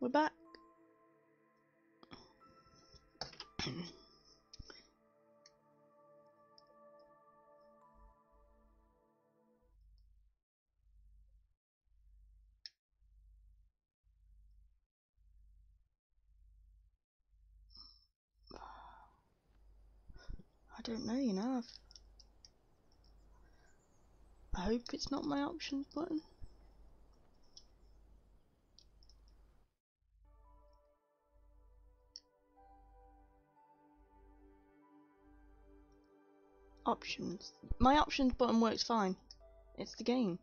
We're back. I don't know, you know. I've... I hope it's not my options button. Options. My options button works fine. It's the game.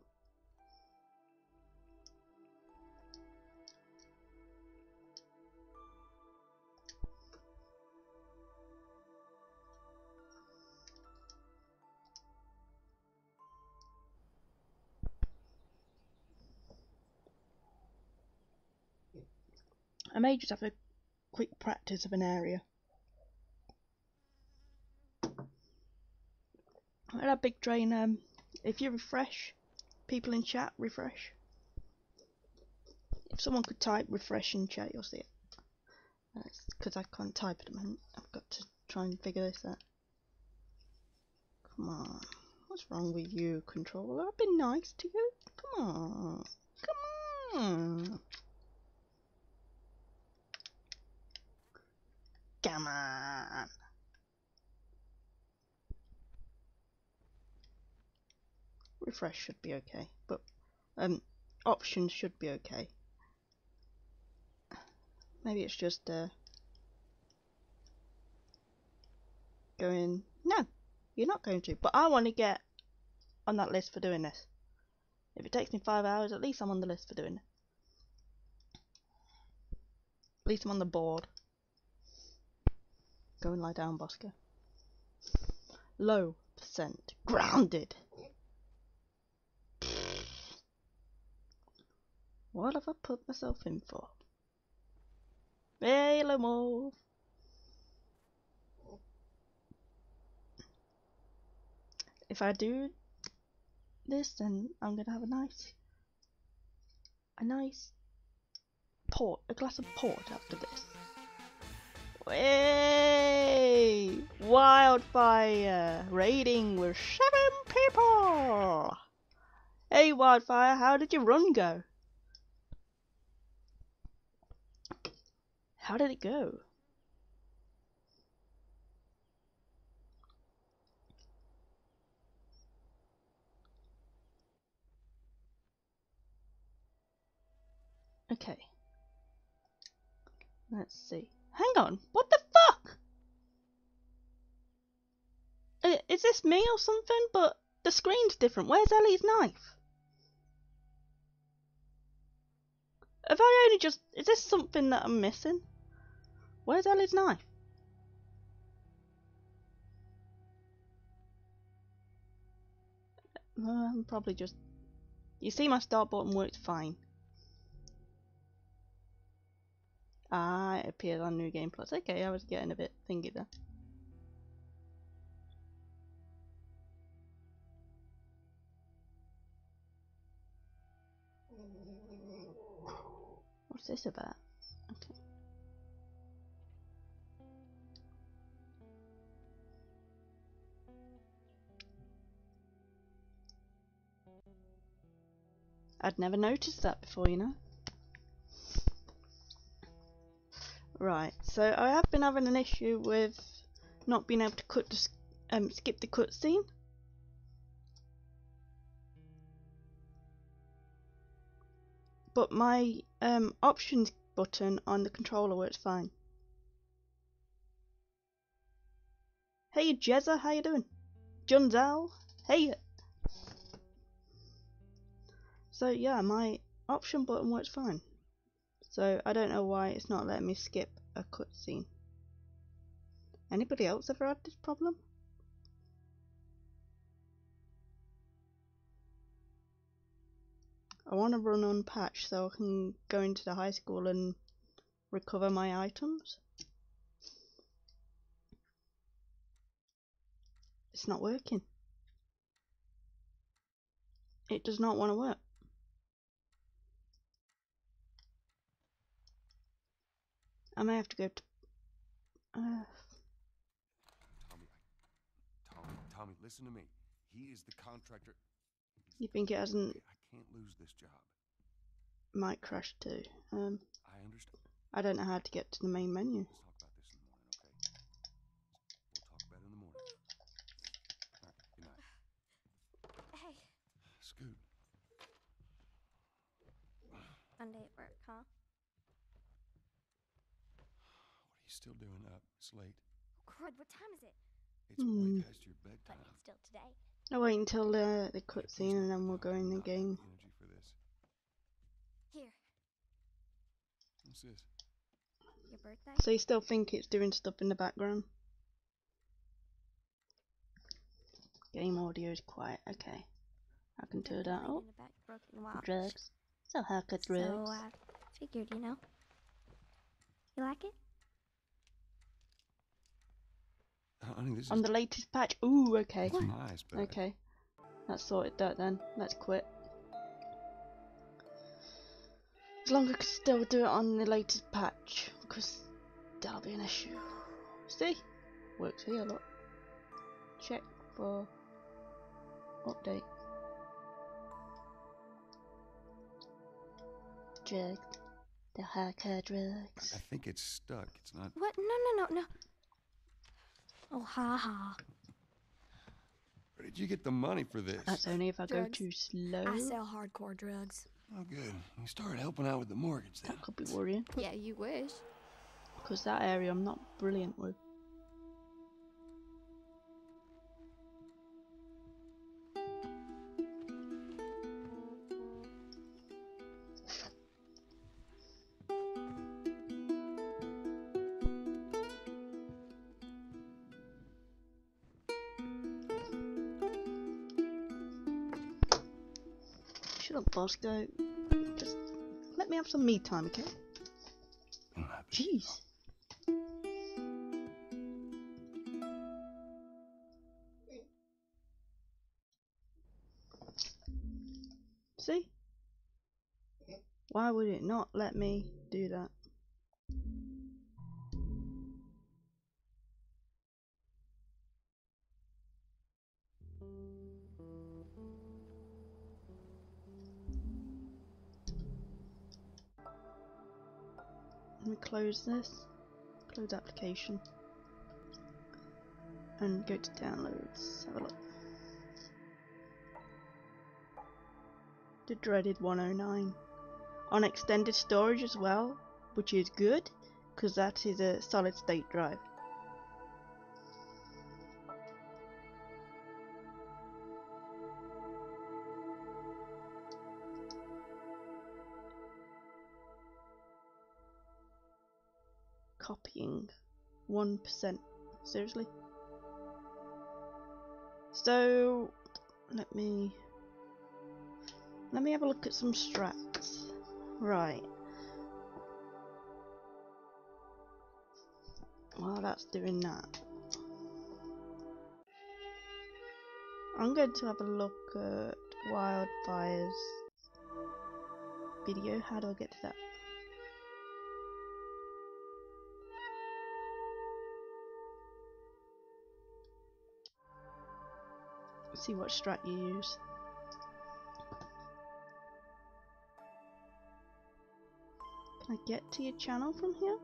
I may just have a quick practice of an area. That big drain, um, if you refresh, people in chat, refresh. If someone could type refresh in chat, you'll see it. Because I can't type at the moment. I've got to try and figure this out. Come on. What's wrong with you, controller? I've been nice to you. Come on. Come on. Come on. Refresh should be okay, but um, options should be okay. Maybe it's just uh, going, no, you're not going to, but I want to get on that list for doing this. If it takes me five hours, at least I'm on the list for doing it. At least I'm on the board. Go and lie down, Bosco. Low percent. Grounded. What have I put myself in for? Hey, move. If I do this, then I'm gonna have a nice, a nice port, a glass of port after this. Hey! Wildfire! Raiding with seven people! Hey Wildfire, how did your run go? How did it go? Okay. Let's see. Hang on, what the fuck? Is this me or something? But the screen's different. Where's Ellie's knife? Have I only just... Is this something that I'm missing? Where's Ellie's knife? Probably just... You see my start button worked fine. Ah, it appears on New Game Plus. Okay, I was getting a bit thingy there. What's this about? I'd never noticed that before, you know. Right, so I have been having an issue with not being able to cut to um, skip the cutscene. But my um, options button on the controller works fine. Hey Jezza, how you doing? Junzal, hey. So yeah, my option button works fine. So I don't know why it's not letting me skip a cutscene. Anybody else ever had this problem? I want to run unpatched so I can go into the high school and recover my items. It's not working. It does not want to work. I may have to go to. Uh, Tommy, I, Tommy, Tommy, listen to me. He is the contractor. He's you think it hasn't I can't lose this job. might crash too? Um, I understand. I don't know how to get to the main menu. Let's talk about this in the morning, okay? We'll talk about it in the morning. All right. Good night. Hey, Scoot. Monday at work, huh? What are you still doing up? It's late. Oh, crud, what time is it? It's Hmm. way past your But bedtime. it's still today. I'll wait until uh, the cutscene and then we'll go in the game. Energy for this. Here, What's this? your birthday? So you still think it's doing stuff in the background? Game audio is quiet. Okay, I can turn that Played up. in the back, broken watch. Drugs. So how could drugs? So I figured, you know. You like it? Honey, this On is the latest patch. Ooh, okay. it's nice, but Okay. Let's sort it out then. Let's quit. As long as I can still do it on the latest patch, because that'll be an issue. See? Works here, look. Check for update. Drugs. The hacker I drugs. I think it's stuck. It's not. What? No, no, no, no. Oh, ha ha. Where did you get the money for this? That's only if I go too slow. I sell hardcore drugs. Oh, good. You started helping out with the mortgage then. That could be worrying. Yeah, you wish. Because that area I'm not brilliant with. Bosco. Just let me have some me time, okay? Jeez. See? Why would it not let me do that? Close this. Close application. And go to downloads. Have a look. The dreaded 109. On extended storage as well, which is good, because that is a solid state drive. 1%. Seriously? So, let me let me have a look at some strats. Right. While that's doing that, I'm going to have a look at wildfires video. How do I get to that? See what strat you use. Can I get to your channel from here?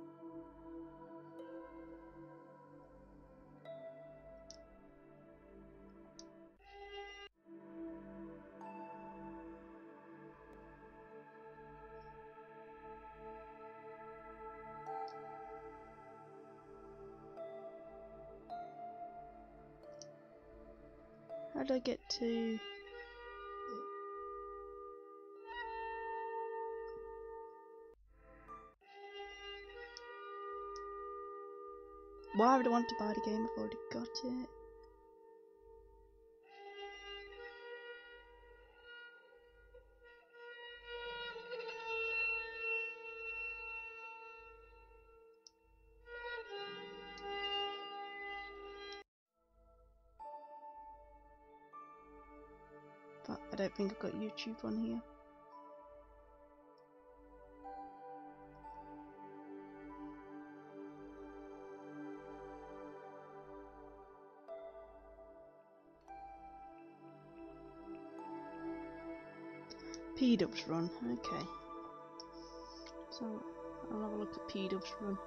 Why would I want to buy the game? I've already got it. I think I've got YouTube on here. P-dubs run, okay. So I'll have a look at P-dubs run.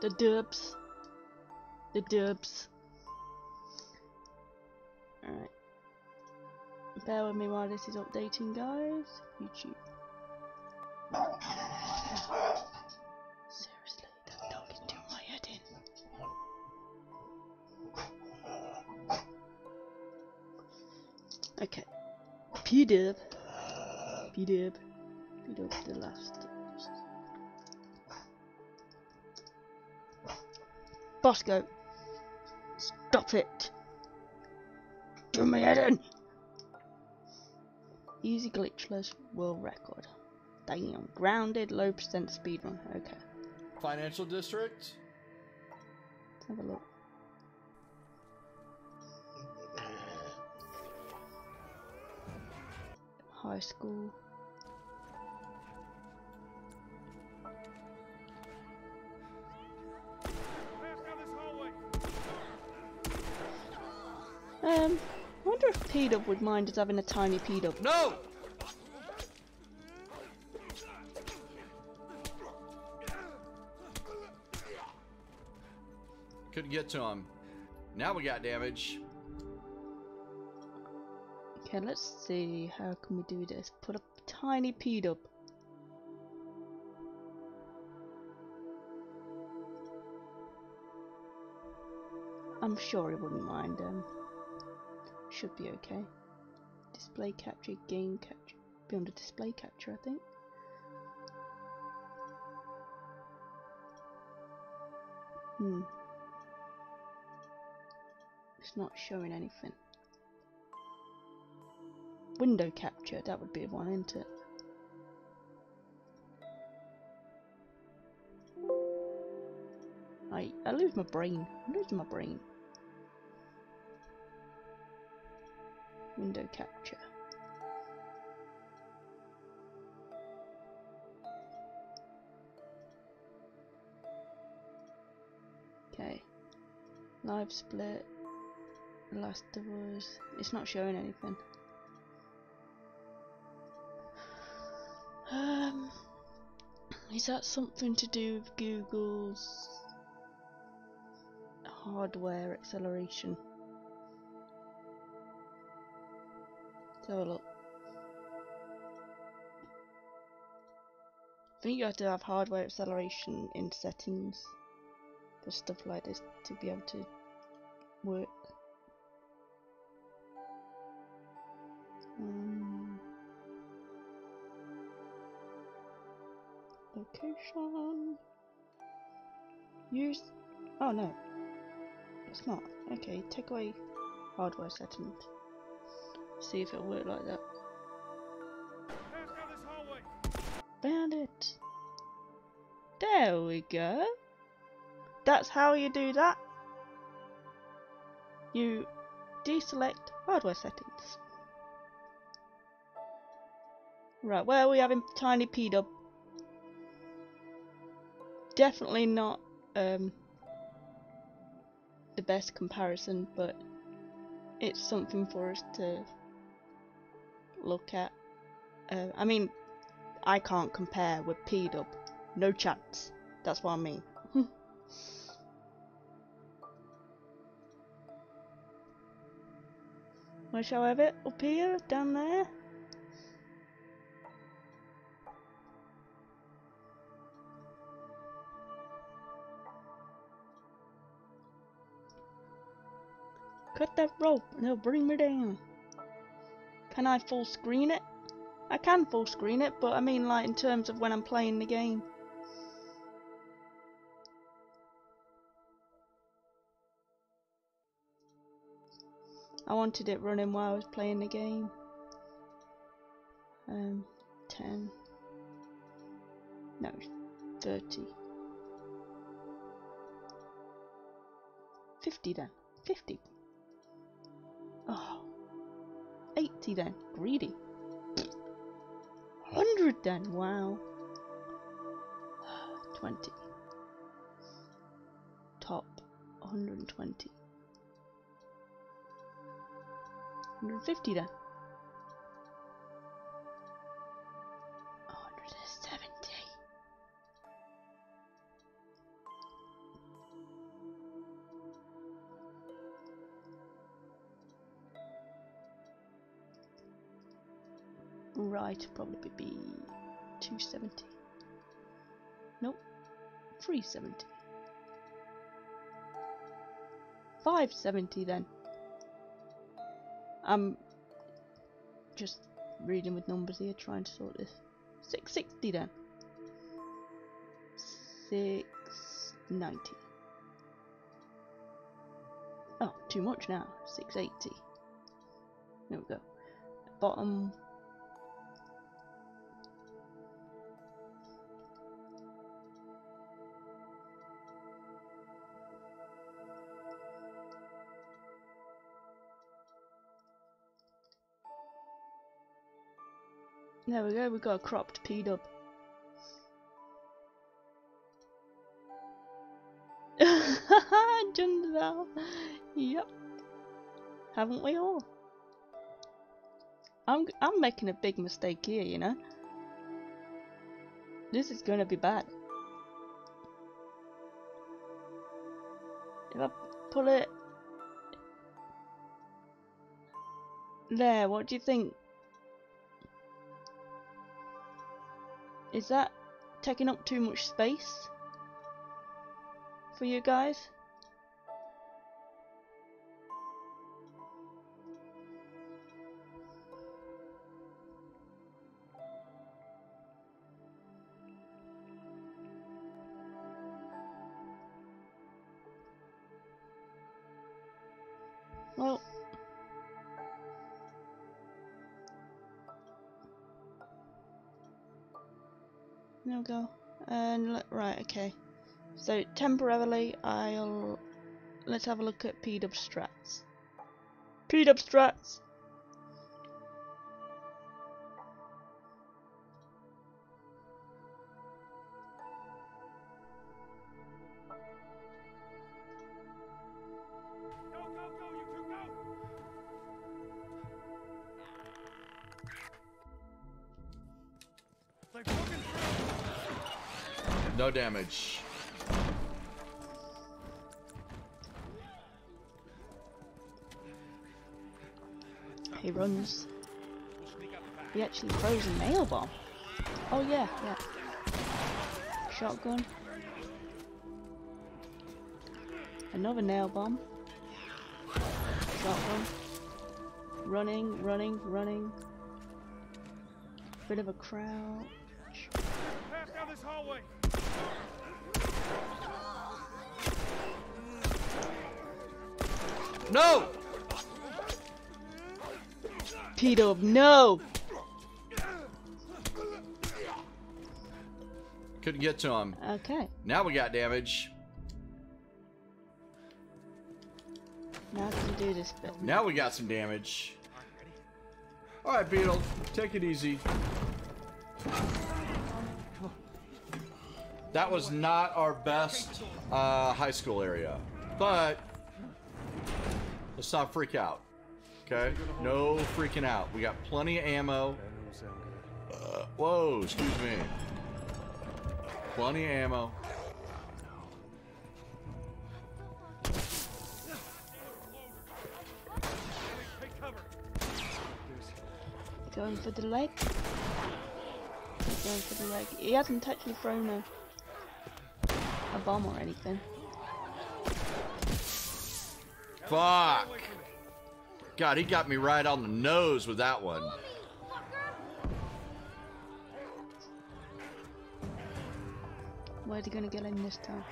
The dubs. The dubs. Bear with me while this is updating, guys. YouTube. Seriously, dog is doing my head in. Okay. P-Dub. P-Dub. P-Dub the last. Bosco. Stop it. Do my head in. Easy glitchless world record. Damn. Grounded, low percent speedrun. Okay. Financial district? Let's have a look. High school. Um, if P-Dub would mind us having a tiny P-Dub. No! Couldn't get to him. Now we got damage. Okay, let's see. How can we do this? Put a tiny P-Dub. I'm sure he wouldn't mind. Um, should be okay. Display capture, game capture. Be under display capture, I think. Hmm. It's not showing anything. Window capture, that would be the one, isn't it? I I lose my brain. I'm losing my brain. Window capture. Okay. Live split. Last of Us. It's not showing anything. Um, is that something to do with Google's hardware acceleration? Have a look. I think you have to have hardware acceleration in settings for stuff like this to be able to work. Um, location. Use. Oh no, it's not. Okay, take away hardware settings. See if it'll work like that. Found it. There we go. That's how you do that. You deselect hardware settings. Right, where are we having tiny P-Dub? Definitely not um, the best comparison, but it's something for us to look at. Uh, I mean, I can't compare with P-Dub. No chance. That's what I mean. Where shall I have it? Up here? Down there? Cut that rope and it'll bring me down. Can I full screen it? I can full screen it, but I mean like in terms of when I'm playing the game. I wanted it running while I was playing the game. Um, 10. No, 30. 50 then. 50. Oh. 80 then. Greedy. 100 then. Wow. 20. Top 120. 150 then. Right probably be 270. Nope, 370. 570 then. I'm just reading with numbers here, trying to sort this. 660 then. 690. Oh, too much now. 680. There we go. Bottom. There we go, we got a cropped P dub. Jundal. Yep. Haven't we all? I'm I'm making a big mistake here, you know. This is gonna be bad. If I pull it there, what do you think? Is that taking up too much space for you guys? Go. And right, okay. So temporarily, I'll let's have a look at PW strats. PW strats. Damage. He runs. We'll sneak out the back. He actually throws a nail bomb. Oh yeah, yeah. Shotgun. Another nail bomb. Shotgun. Running, running, running. Bit of a crouch. Path down this hallway! No! P-Dub, no! Couldn't get to him. Okay, Now we got damage. now I can do this bit. Now we got some damage. Alright, Beetle. Take it easy. That was not our best uh, high school area. But let's not freak out. Okay? No freaking out. We got plenty of ammo. Uh, whoa, excuse me. Plenty of ammo. Going for the leg. Going for the leg. He hasn't actually thrown a, a bomb or anything. Fuck. God, he got me right on the nose with that one. Where's he gonna get in this time?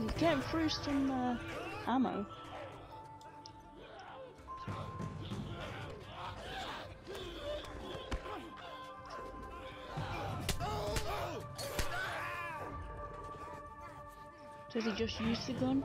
He's getting through some uh, ammo. Does he just use the gun?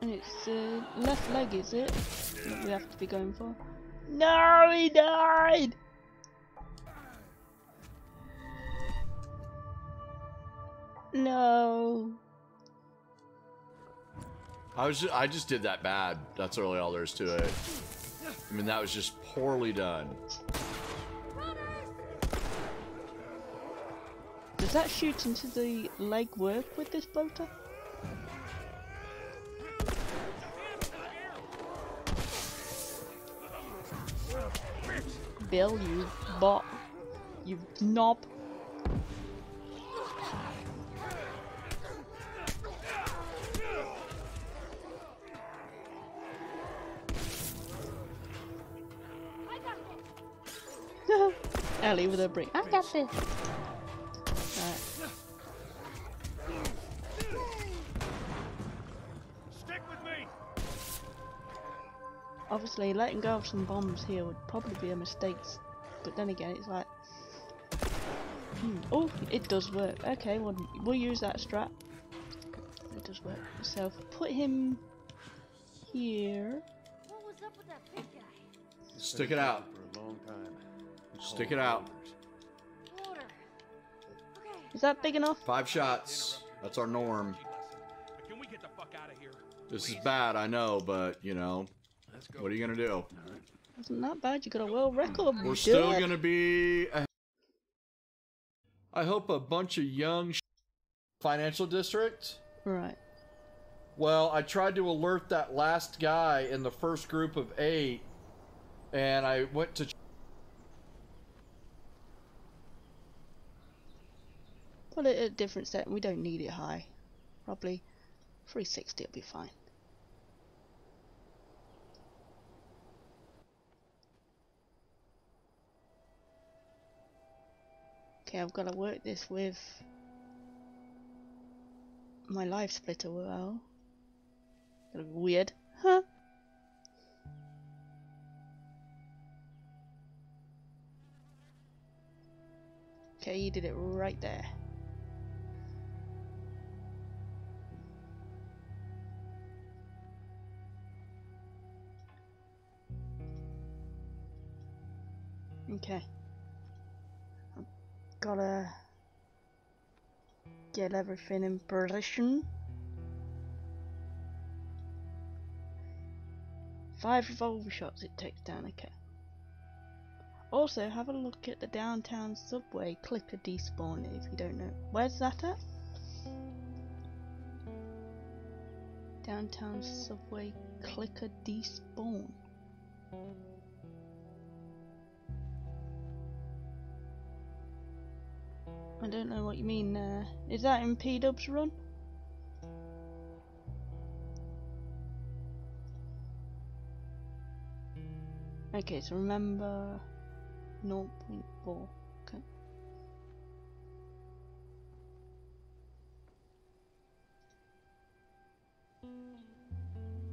And it's the uh, left leg, is it? That we have to be going for. No, he died! No. I was just, I just did that bad. That's really all there is to it. I mean, that was just poorly done. Does that shoot into the leg work with this bloater? Bill, you bot. You knob. Ellie with a break. I got this. Obviously, letting go of some bombs here would probably be a mistake, but then again, it's like, hmm. oh, it does work. Okay, well, we'll use that strat. It does work. So if we put him here. What was up with that big guy? Stick it out. For a long time. Stick it out. orders. Water. Okay. Is that big enough? Five shots. That's our norm. But can we get the fuck out of here? This is bad, I know, but you know, Let's go. what are you gonna do? Wasn't bad? You got a world record. We're dude. still gonna be. a- I hope a bunch of young financial district. Right. Well, I tried to alert that last guy in the first group of eight, and I went to. Put it at a different set. We don't need it high. Probably 360 will be fine. Okay, I've got to work this with my life splitter well. Weird. Huh? Okay, you did it right there. Okay. Gotta get everything in position. Five revolver shots it takes down, okay. Also, have a look at the downtown subway clicker despawn if you don't know. Where's that at? Downtown subway clicker despawn. I don't know what you mean there. Is that in P Dub's run? Okay, so remember 0.4. Okay.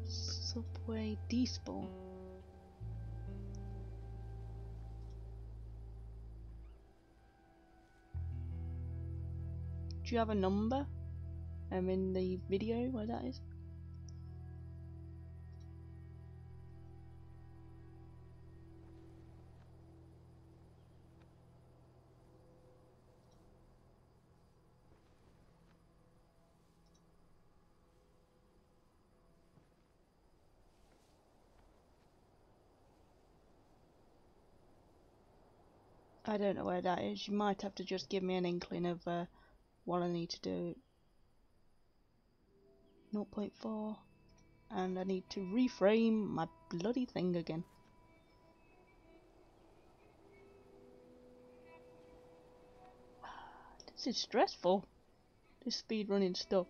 Subway despawn. Do you have a number? Um, in the video where that is? I don't know where that is. You might have to just give me an inkling of uh, what I need to do. 0.4 and I need to reframe my bloody thing again. This is stressful. This speed running stuff.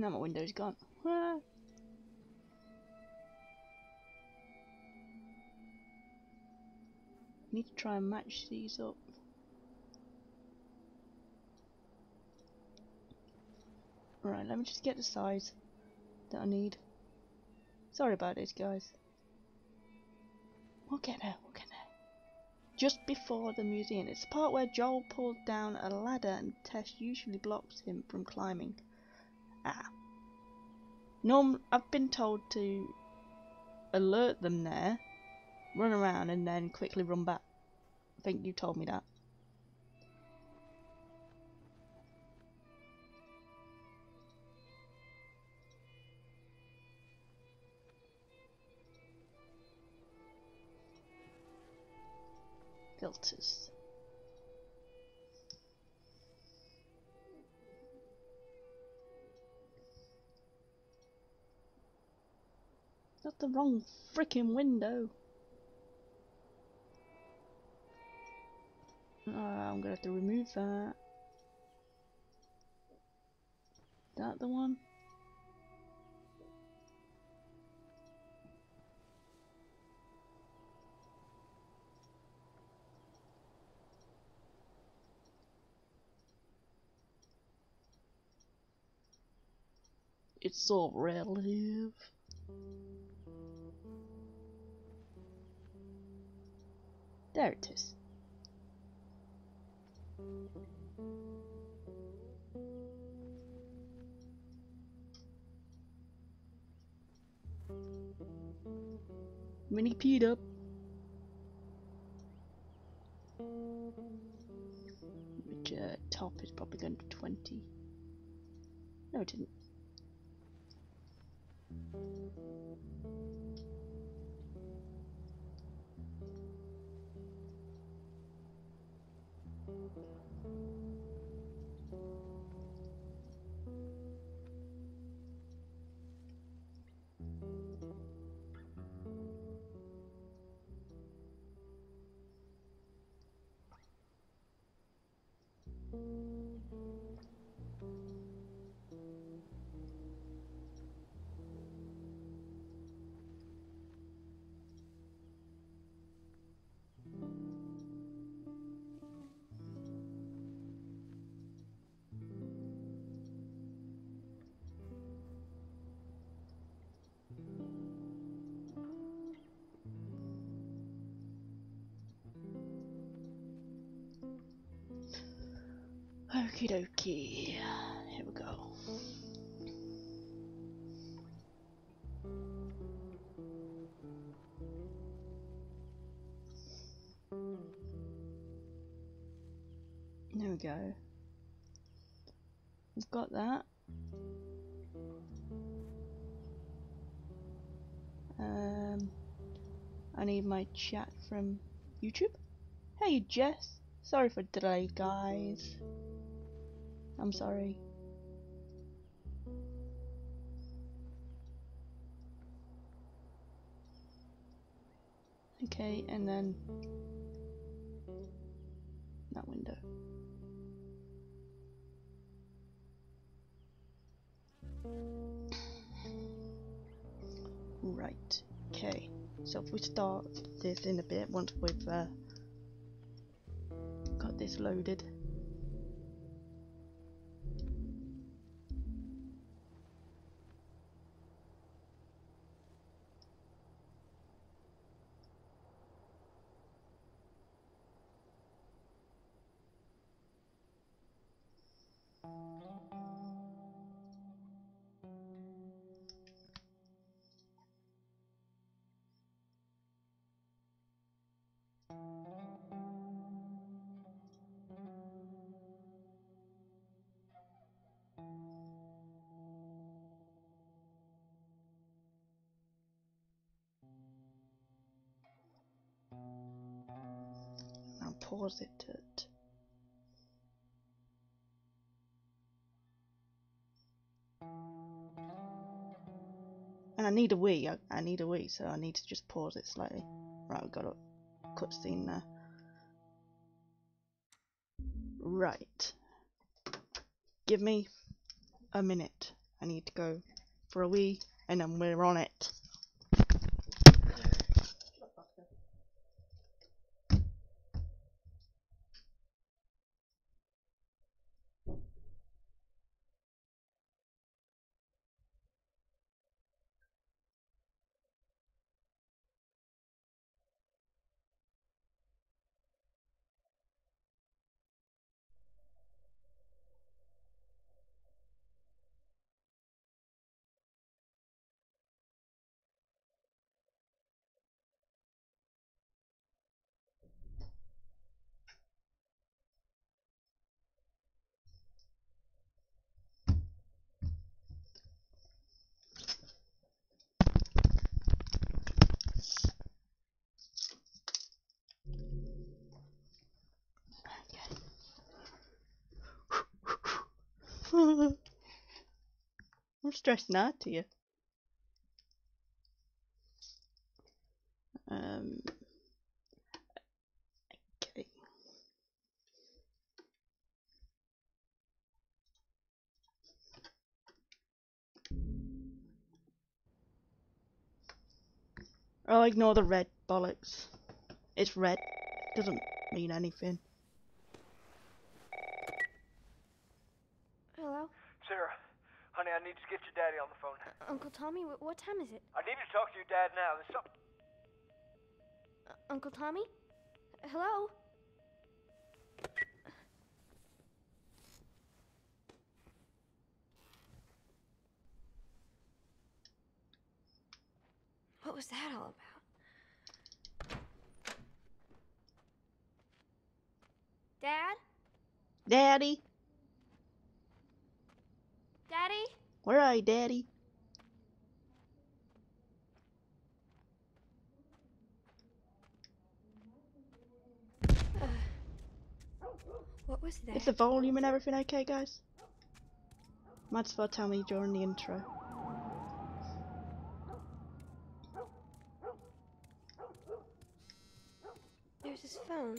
Now my window's gone. Ah. need to try and match these up. Right, let me just get the size that I need. Sorry about this, guys. We'll get there, we'll get there. Just before the museum. It's the part where Joel pulls down a ladder and Tess usually blocks him from climbing. Ah. Norm, I've been told to alert them there, run around, and then quickly run back. I think you told me that. Filters. The wrong freaking window. Uh, I'm gonna have to remove that. That the one? It's all relative. There it is. Mini P-Dub. Which uh, top is probably going to 20. No, it didn't. thank mm -hmm. you Okie dokie. Here we go. There we go. We've got that. Um, I need my chat from YouTube. Hey Jess, sorry for delay, guys. I'm sorry. Okay, and then that window. Right. Okay. So if we start this in a bit, once we've uh, got this loaded. It And I need a wee, I, I need a wee, so I need to just pause it slightly. Right, we've got a cutscene there. Right. Give me a minute. I need to go for a wee, and then we're on it. I'm stressing out to you. Um. Okay. I'll ignore the red bollocks. It's red. Doesn't mean anything. Hello? Sarah, honey, I need to get your daddy on the phone. Uncle Tommy, what time is it? I need to talk to your dad now. There's something. Uh, Uncle Tommy? Hello? What was that all about? Dad? Daddy? Daddy? Where are you, Daddy? What was that? Is the volume and everything okay, guys? Might as well tell me during the intro. There's his phone.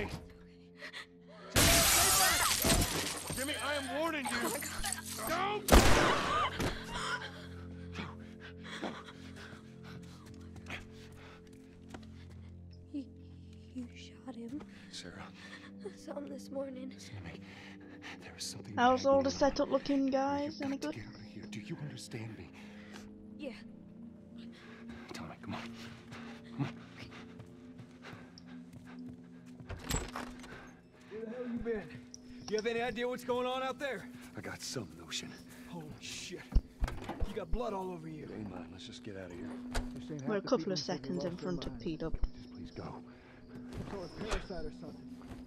Jimmy. Jimmy, stay back! Jimmy, I am warning you. Oh Don't! You, you shot him. Sarah, I saw him this morning. listen to me. There is something. How's all the going on. setup looking, You've guys? Any got to good? Out of here. Do you understand me? Yeah. Tommy, come on. Been? You have any idea what's going on out there? I got some notion. Holy shit. You got blood all over you. It ain't mine. Let's just get out of here. We're a couple of seconds in front of P-Dub, Just please go. parasite or something.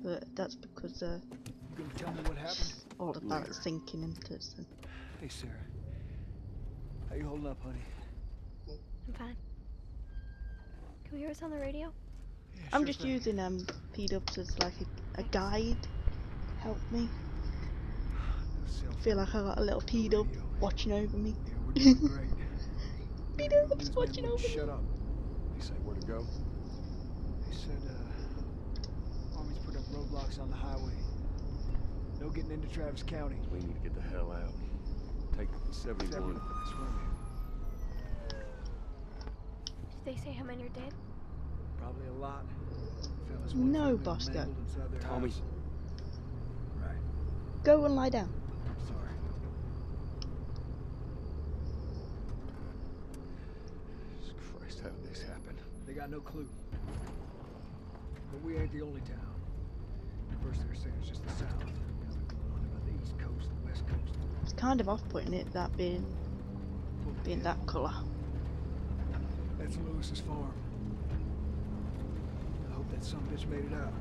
but that's because uh, You gonna tell me what happened? all the ballots sinking into it. So. Hey, Sarah. How you holding up, honey? I'm fine. Can we hear us on the radio? Yeah, I'm sure just thing. using um P-Dubs as like a, a guide. Help me. Cell Feel like I got a little P-Dub watching over me. Yeah, we're doing great. P-Dubs watching over me. Shut up. They said where to go? They said, uh, Army's put up roadblocks on the highway. No getting into Travis County. We need to get the hell out. Take 71. Seven. That's where I'm Did they say how many are dead? Probably a lot. No, Buster. them been Bosco. mangled inside their Tommy. House. Right. Go and lie down. Sorry. Jesus Christ, how did this happen? They got no clue. But we ain't the only town. First they're saying it's just the south. Now they're going on about the east coast, the west coast. It's kind of off-putting it that being being that colour. That's Lewis's farm. I hope that some bitch made it out.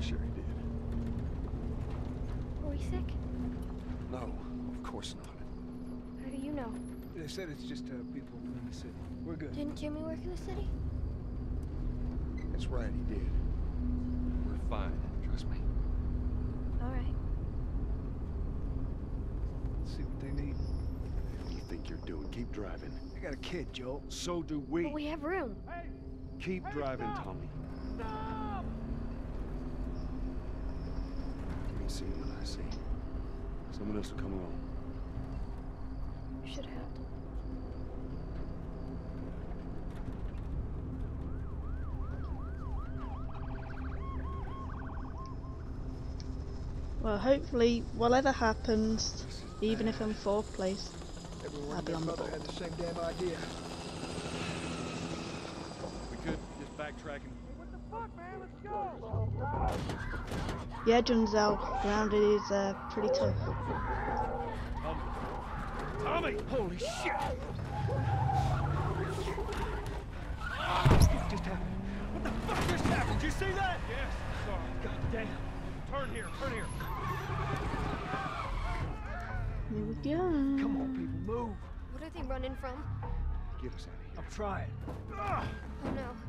Sure he did. Were we sick? No, of course not. How do you know? They said it's just uh, people in the city. We're good. Didn't Jimmy work in the city? That's right, he did. We're fine. Trust me. Alright. Let's See what they need. What do you think you're doing? Keep driving. I got a kid, Joel. So do we. But we have room. Hey. Keep driving, Tommy. You ain't seeing what I see. Someone else will come along. You should have. Well, hopefully, whatever happens, even if I'm fourth place, Everyone I'll be on the mother boat. had the same damn idea. We could just backtracking. Yeah, Junzel, grounded is uh, pretty tough. Tommy! Holy shit! Just happened. What the fuck just happened? Did you see that? Yes, sorry. God damn. Turn here, turn here. Here we go. Come on, people, move. What are they running from? Get us out of here. I'm trying. Ah, Oh no.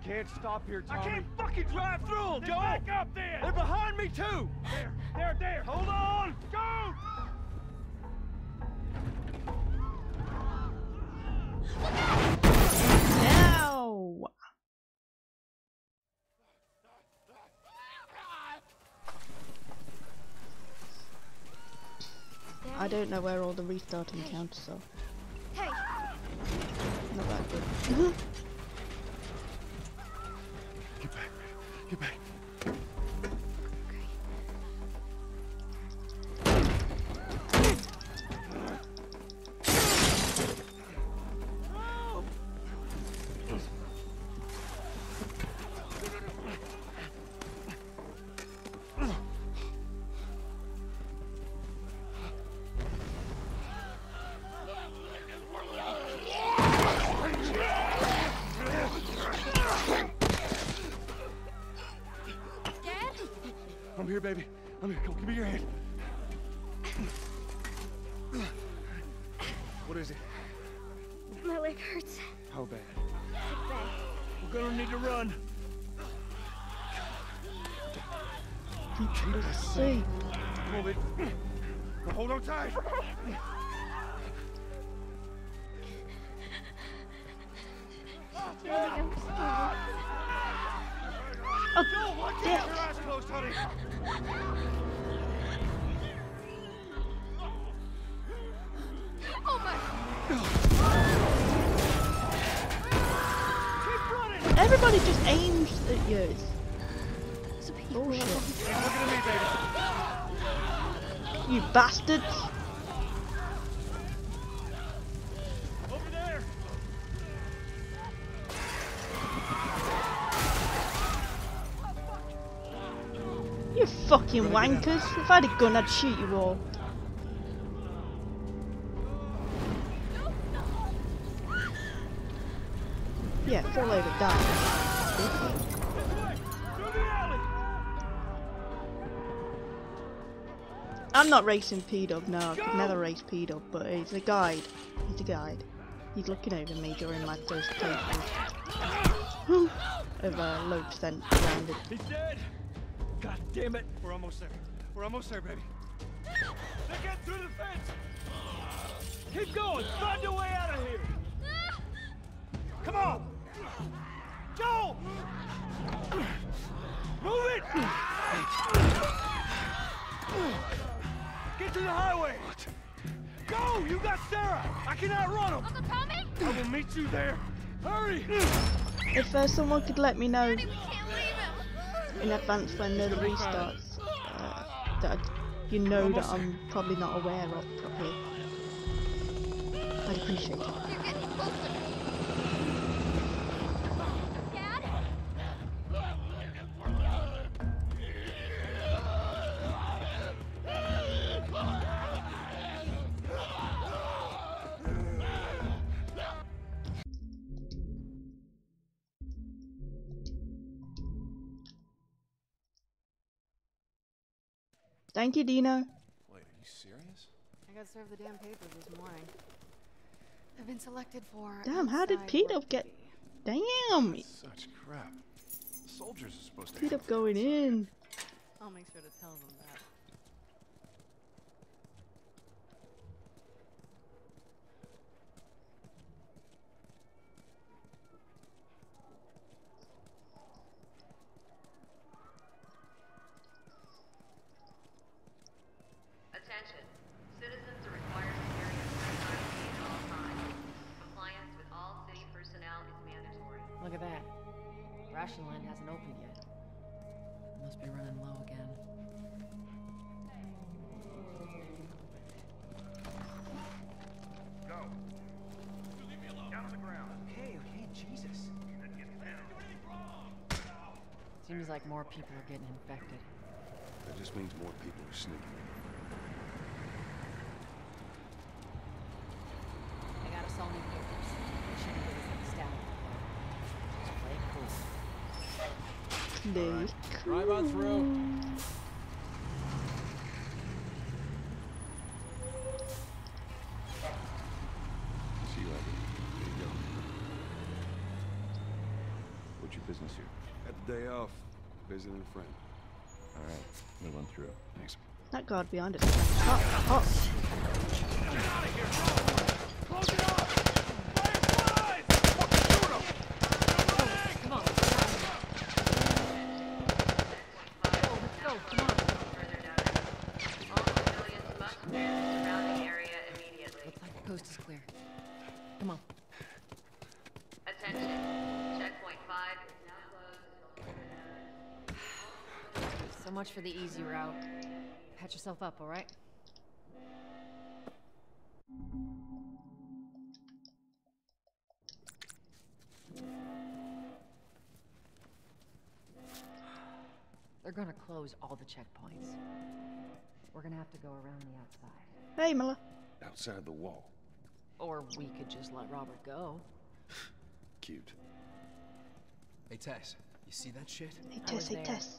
We can't stop here, Tommy. I can't fucking drive through them, Joe! back up there! They're behind me, too! There, there, there! Hold on! Go! Ow! I don't know where all the restarting counters are. Hey, Not that good. Get back. We're gonna need to run. See. Come on. Now hold on tight. I'm scared. Oh, Keep damn. your eyes closed, honey. Fucking wankers. If I had a gun, I'd shoot you all. Yeah, fall over, die. I'm not racing P-Dub, no, I could never race P-Dub, but he's a guide. He's a guide. He's looking over me during my first playthrough. of uh, low percent grounded. He's dead! God damn it! We're almost there. We're almost there, baby. They're getting through the fence! Keep going! Find your way out of here! Come on! Joel! Move it! Get to the highway! Go! You got Sarah! I can outrun him! Uncle Tommy? I will meet you there! Hurry! If uh, someone could let me know in advance when the restarts, uh, that you know that I'm probably not aware of properly, I'd appreciate it. Thank you, Dino. Wait, are you serious? I got served the damn papers this morning. I've been selected for. Damn, how did outside Pete work get- duty. Damn! Such crap. The soldiers are supposed to. Peter handle going that. in. I'll make sure to tell them that. People are getting infected. That just means more people are sneaking. They got us all new papers. They shouldn't give us any static. Just play it cool. Very Drive on through. See you later. There you go. What's your business here? Got the day off. Visiting a friend. All right, move on through. Thanks. That guard behind us. Oh, oh. Come on. Go, let's go. Come on. Further notice. All civilians must move to the surrounding area immediately. Looks like the coast is clear. Come on. Attention. Checkpoint 5 is now closed until further notice. So much for the easy route. Patch yourself up, all right? They're gonna close all the checkpoints. We're gonna have to go around the outside. Hey, Miller. Outside the wall. Or we could just let Robert go. Cute. Hey, Tess, you see that shit? Hey, I was Tess, hey, there. Tess.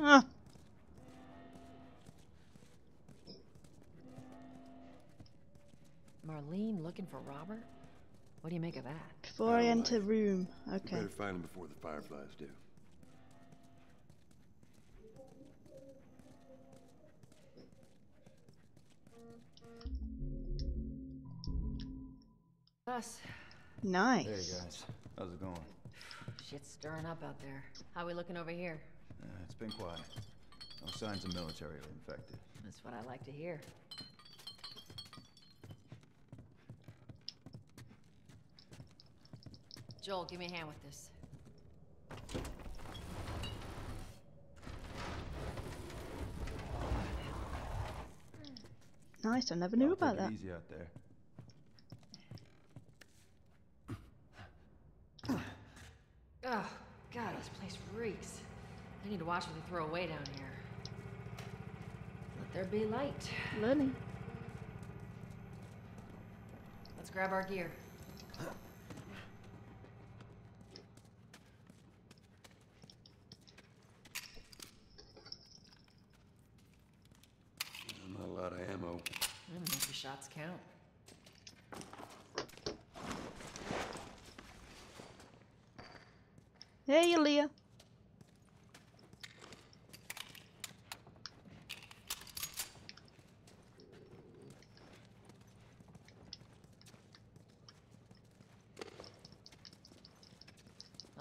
Ah, Marlene looking for Robert? What do you make of that? before I don't enter like room. You Okay. better find him before the fireflies do. Us. Nice. Hey guys, how's it going? Shit's stirring up out there. How we looking over here? Uh, it's been quiet. No signs of military or infected. That's what I like to hear. Joel, give me a hand with this. Nice. I never knew I'll about that. it easy out there. Oh, God, this place reeks. I need to watch what they throw away down here. Let there be light. Learning. Let's grab our gear. Not a lot of ammo. Mm, make your shots count. Hey, Leah.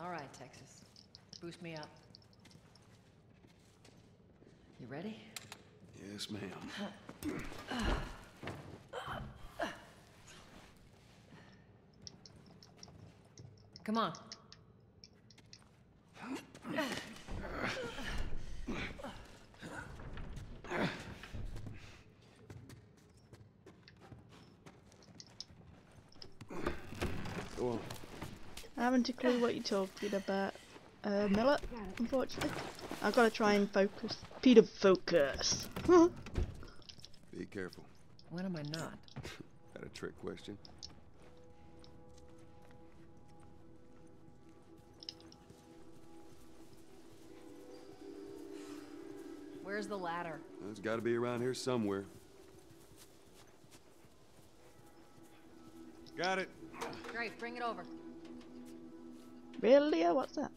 All right, Texas. Boost me up. You ready? Yes, ma'am. Come on. Go on. I haven't a clue what you're talking about, uh, Miller. Unfortunately, I've got to try and focus. Peter, focus. Be careful. When am I not? Got a trick question? Where's the ladder? Well, it's got to be around here somewhere. Got it. Great, bring it over. Really, Leah? What's that?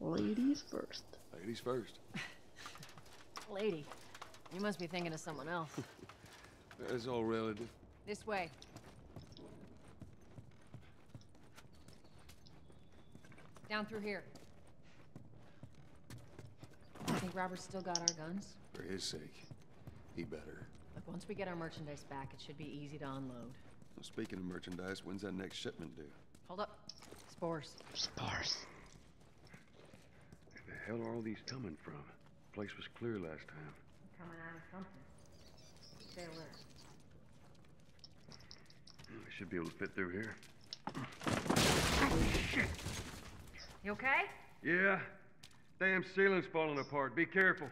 Ladies first. Ladies first. Lady, you must be thinking of someone else. It's all relative. This way. Down through here. I think Robert's still got our guns. For his sake, he better. Look, once we get our merchandise back, it should be easy to unload. Well, speaking of merchandise, when's that next shipment due? Hold up. Spores. Spores. Where the hell are all these coming from? The Place was clear last time. Coming out of something. Stay alert. Hmm, we should be able to fit through here. Shit! You okay? Yeah. Damn ceiling's falling apart. Be careful.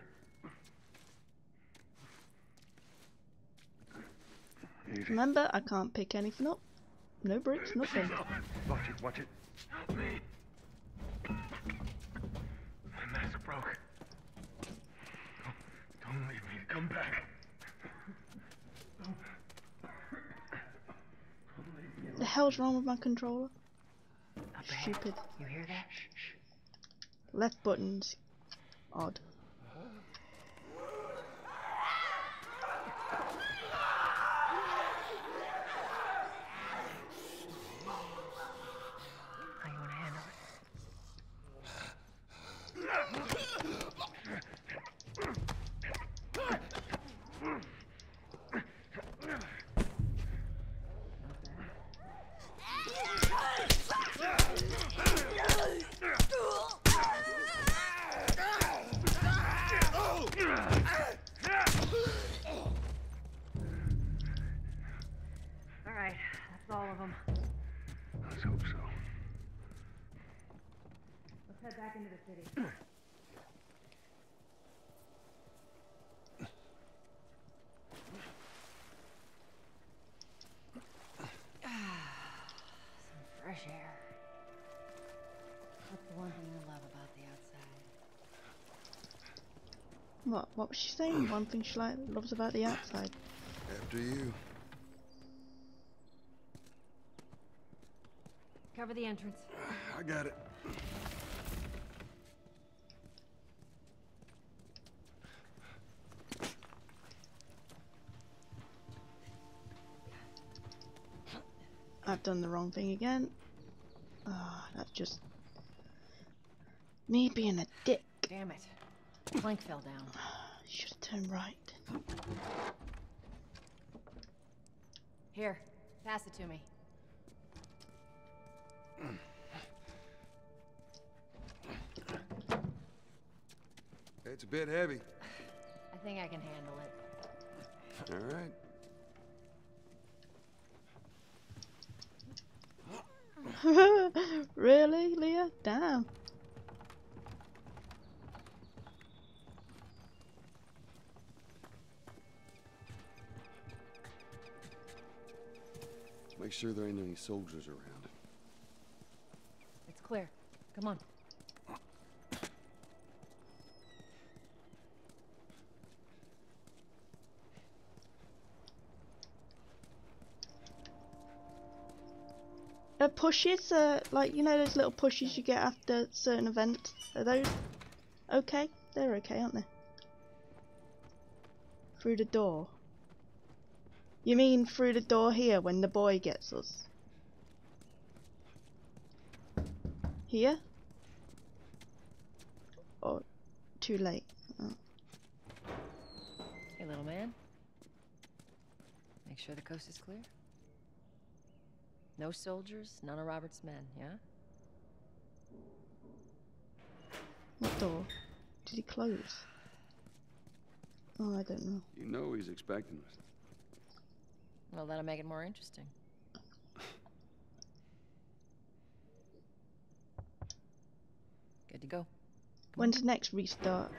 Easy. Remember, I can't pick anything up. No bricks, nothing. Watch it, watch it. Help me. My mask broke. Don't, don't leave me. Come back. The hell's wrong with my controller? Stupid. You hear that? Left button's odd. What? What was she saying? One thing she like loves about the outside. After you. Cover the entrance. I got it. I've done the wrong thing again. Ah, that's just me being a dick. Damn it. Plank fell down. Should have turned right. Here, pass it to me. It's a bit heavy. I think I can handle it. All right. really, Leah? Damn. Sure there ain't any soldiers around. It's clear. Come on. Uh, pushes, uh, like you know those little pushes you get after certain events. Are those okay? They're okay, aren't they? Through the door. You mean through the door here when the boy gets us? Here? Or too late? Oh. Hey, little man. Make sure the coast is clear. No soldiers, none of Robert's men, yeah? What door? Did he close? Oh, I don't know. You know he's expecting us. Well, that'll make it more interesting. Good to go. When's the next restart?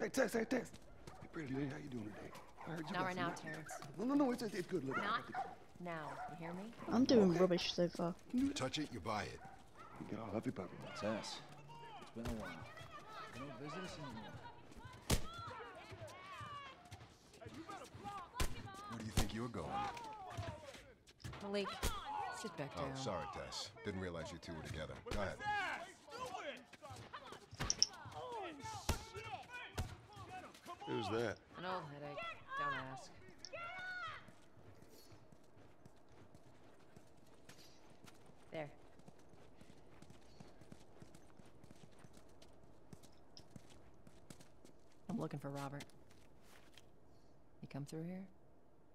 Hey, Tex, hey, Tex. Hey, pretty lady, how you doing today? I heard you Not got right now, Terrence. No, no, no, it's, it's good. Look, Not now. You hear me? I'm doing rubbish so far. You touch it, you buy it. you get all huffy puffy. Tess, it's been a while. You don't visit us anymore. Where you think you're going? Malik, sit back oh, down. Oh, sorry, Tess. Didn't realize you two were together. Go ahead. Who's that? An old headache. Don't ask. There. I'm looking for Robert. You come through here?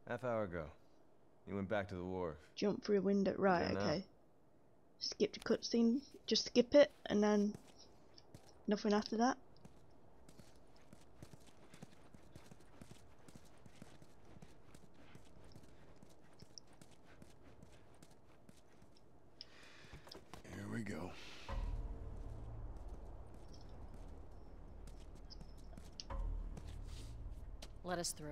Half hour ago. He went back to the wharf. Jump through a window. Right, Yeah, no. okay. Skip the cutscene. Just skip it and then nothing after that. Here we go. Let us through.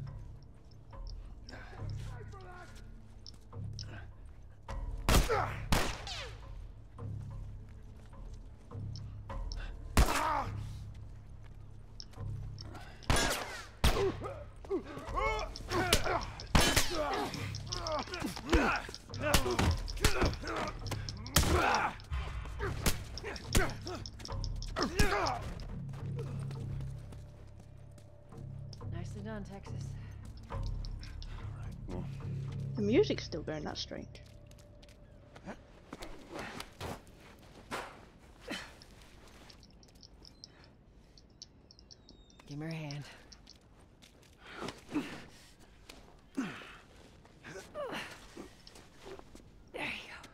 Nicely done, Texas. The music's still going that strange. Give me your hand. There you go.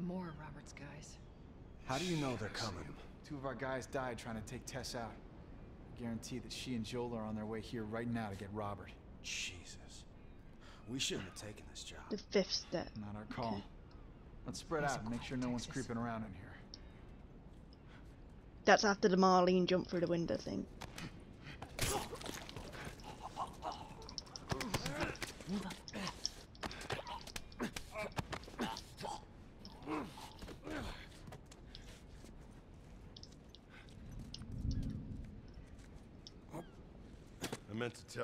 More of Robert's guys. How do you know they're coming? Two of our guys died trying to take Tess out. I Guarantee that she and Joel are on their way here right now to get Robert. Jesus. We shouldn't have taken this job. The fifth step. Not our call. Let's spread out and make sure no one's creeping around in here. That's after the Marlene jump through the window thing.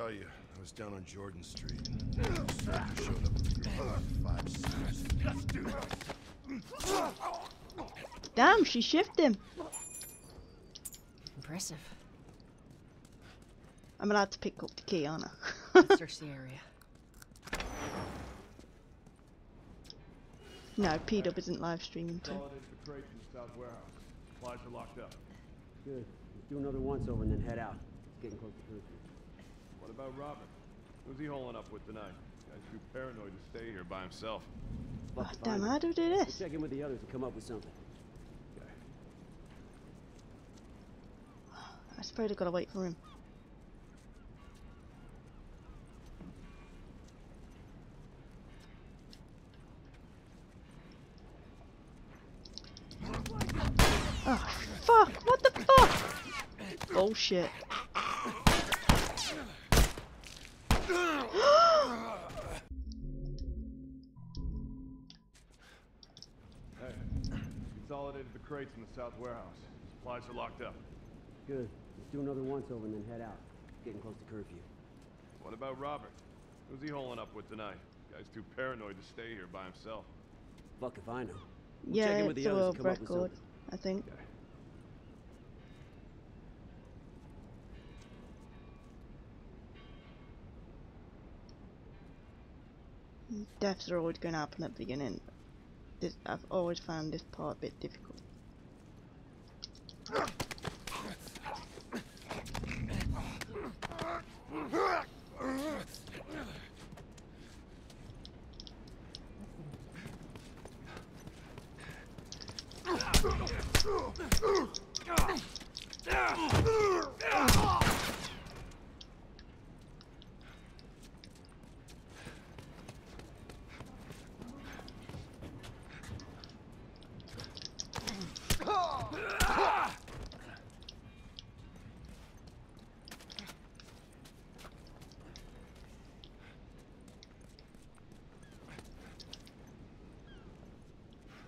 I meant to tell you, I was down on Jordan Street. A soldier showed up with a group of five suits. Damn, she shifted him. Impressive. I'm allowed to pick up the key, aren't I? Search the area. no, P-Dub isn't live streaming too. Consolidated the crates in the south warehouse. Supplies are locked up. Good. Let's do another once over and then head out. It's getting close to curfew. What about Robert? Who's he holing up with tonight? Guy's too paranoid to stay here by himself. What the if I damn, know. how do we We'll this? check in with the others and come up with something. I suppose I gotta wait for him. Oh, fuck! What the fuck? Oh, Bullshit. Hey, consolidated the crates in the south warehouse. Supplies are locked up. Good. Let's do another once over and then head out. Getting close to curfew. What about Robert? Who's he holing up with tonight? Guy's too paranoid to stay here by himself. Fuck if I know. We'll yeah, check in with it's the a others world and come up record. I think. Deaths are always going to happen at the beginning. This, I've always found this part a bit difficult.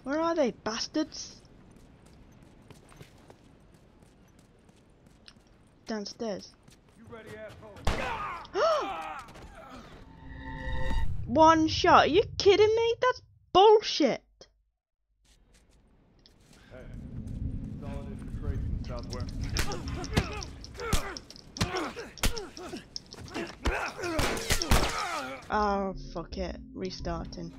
Where are they, bastards? Downstairs. You ready. One shot? Are you kidding me? That's bullshit. Oh, fuck it. Restarting.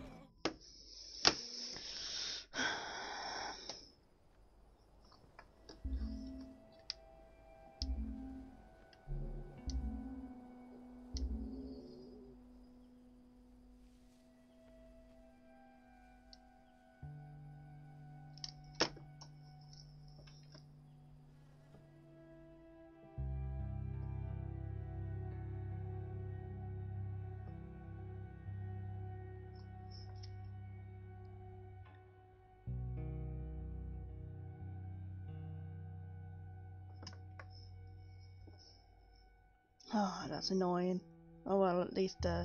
That's annoying. Oh well, at least uh,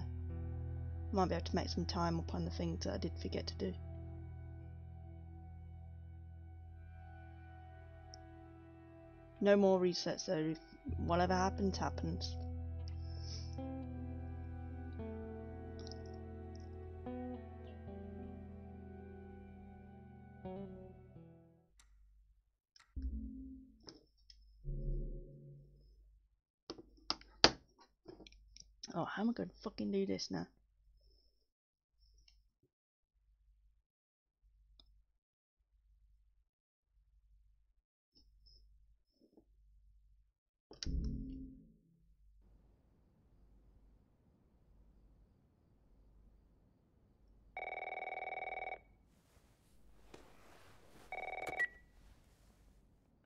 might be able to make some time up on the things that I did forget to do. No more resets though. If whatever happens, happens. Am gonna fucking do this now?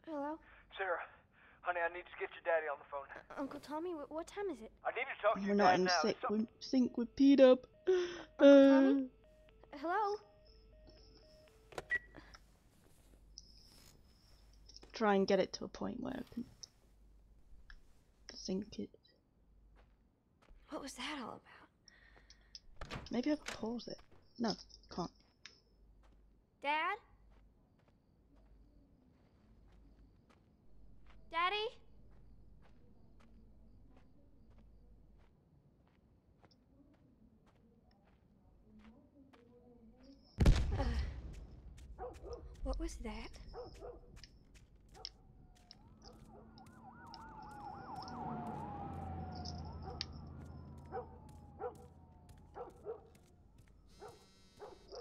Hello? Sarah, honey, I need to get your daddy on the phone. Uncle Tommy, wh- what time is it? I need to talk to We're your not dad in now. sync There's something- with, sync with Pete up. Uh, Hello? try and get it to a point where I can sync it. What was that all about? Maybe I can pause it. No, can't. Dad? Daddy? Uh, what was that?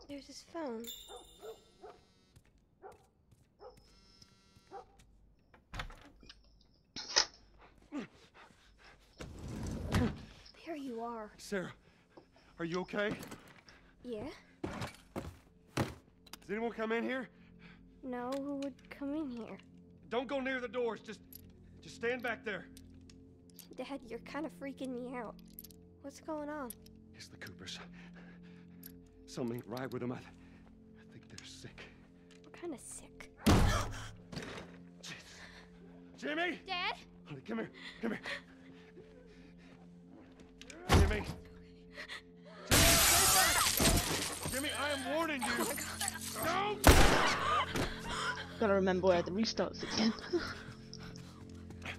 There's his phone. There you are. Sarah, are you okay? Yeah? Does anyone come in here? No, who would come in here? Don't go near the doors. Just, just stand back there. Dad, you're kind of freaking me out. What's going on? It's the Coopers. Something ain't right with them. I, th- I think they're sick. What kind of sick? Jimmy! Dad? Honey, come here. Come here. Jimmy. Jimmy, stay back! Jimmy, I am warning you. Oh Don't! Gotta remember where the restarts again.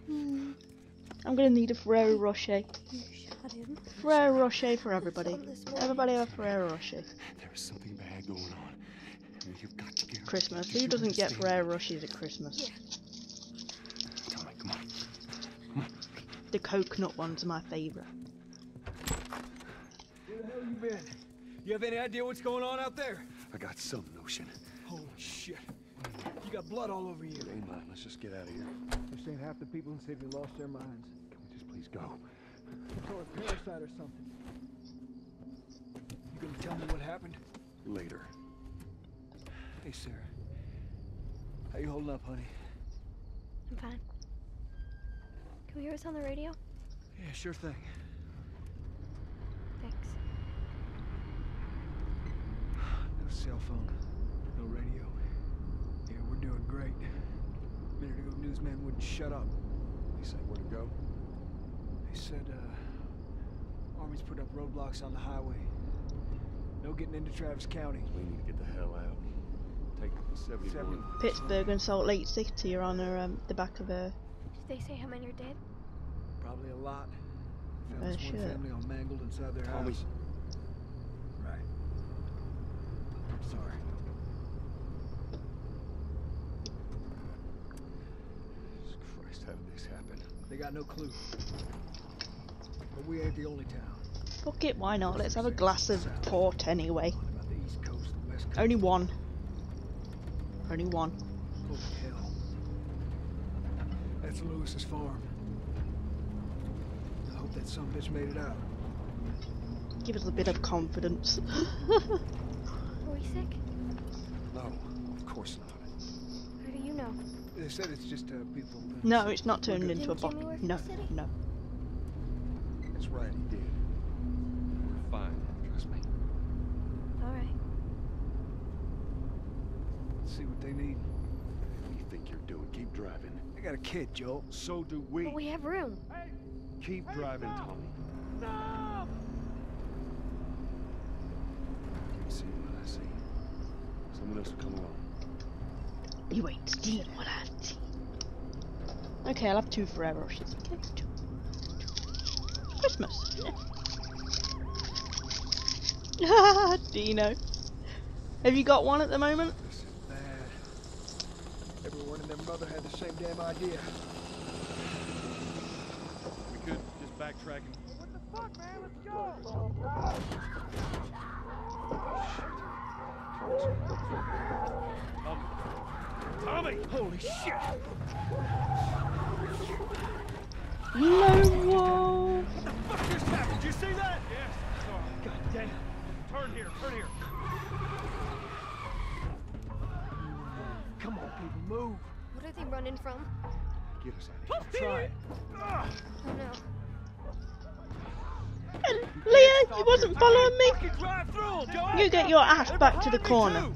I'm gonna need a Ferrero Rocher. Ferrero Rocher for everybody. Everybody have a Ferrero Rocher. There is something bad going on. You've got to get Christmas. Who doesn't get understand. Ferrero Rochers at Christmas? Come on, come on. The coconut ones are my favourite. Where the hell you been? You have any idea what's going on out there? I got some notion. Holy got blood all over you. It ain't mine. Let's just get out of here. This ain't half the people in the city lost their minds. Can we just please go? Some sort of parasite or something. You gonna tell me what happened? Later. Hey, Sarah. How you holding up, honey? I'm fine. Can we hear us on the radio? Yeah, sure thing. Thanks. No cell phone, no radio. Yeah, doing great. A minute ago, newsman wouldn't shut up. He said where to go? They said, uh, Army's put up roadblocks on the highway. No getting into Travis County. We need to get the hell out. Take 71. Pittsburgh and Salt Lake City are on her, um, the back of her. Did they say how many are dead? Probably a lot. Found Uh, this one shit. family all mangled inside their Tommy. house. Right. I'm sorry. Jesus Christ, how did this happen? They got no clue. But we ain't the only town. Fuck it, why not? Let's have a glass of port anyway. About the East Coast, the West Coast. Only one. Only one. Holy hell. That's Lewis's farm. I hope that some bitch made it out. Give us a bit of confidence. Are we sick? No, of course not. How do you know? They said it's just uh, people. no, it's not turned into a Jimmy body. work for No, no. That's right, he did. We're fine, trust me. Alright. Let's see what they need. What do you think you're doing? Keep driving. I got a kid, Joel. So do we. But we have room. Hey. Keep driving, Tommy. No! You see what I see. Someone else will come along. You ain't seen what I've seen. Okay, I'll have two Ferrero Rochers. Okay, two. two. Christmas. Yeah. Dino. Have you got one at the moment? This is bad. Uh, Everyone and their mother had the same damn idea. We could just backtrack and. What the fuck, man? Let's go! Tommy. Tommy! Holy shit! No wall. What the fuck just happened? Did you see that? Yes, I saw it. God damn. Turn here, turn here. Come on, people, move. What are they running from? Get us out of here. Try it. Ah. Oh no. Leah, you wasn't following me. You get your ass back to the corner.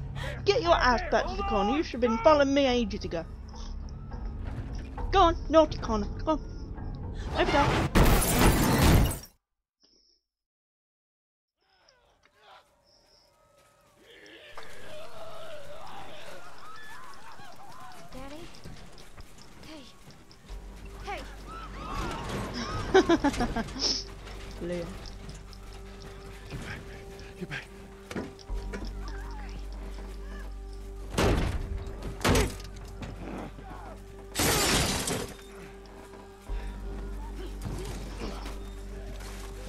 Get your ass back to the corner. You should have been following me ages ago. Go on, naughty corner. Go on. Over there. Leah. Get back.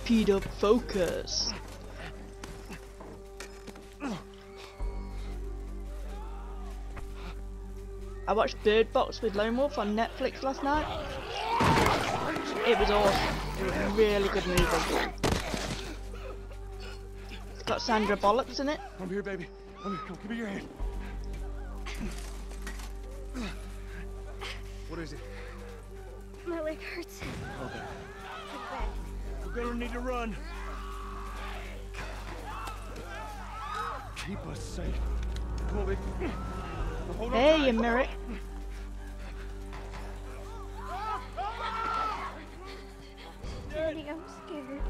Peter, focus. I watched Bird Box with Lone Wolf on Netflix last night. It was awesome. It was a really good movie. It's got Sandra Bollocks in it. I'm here, baby. I'm here. Come, give me your hand. What is it? My leg hurts. Okay. Look back. We're gonna need to run. Keep us safe. Come on, baby. Hold on Hey, tight. you Merrick. I'm scared.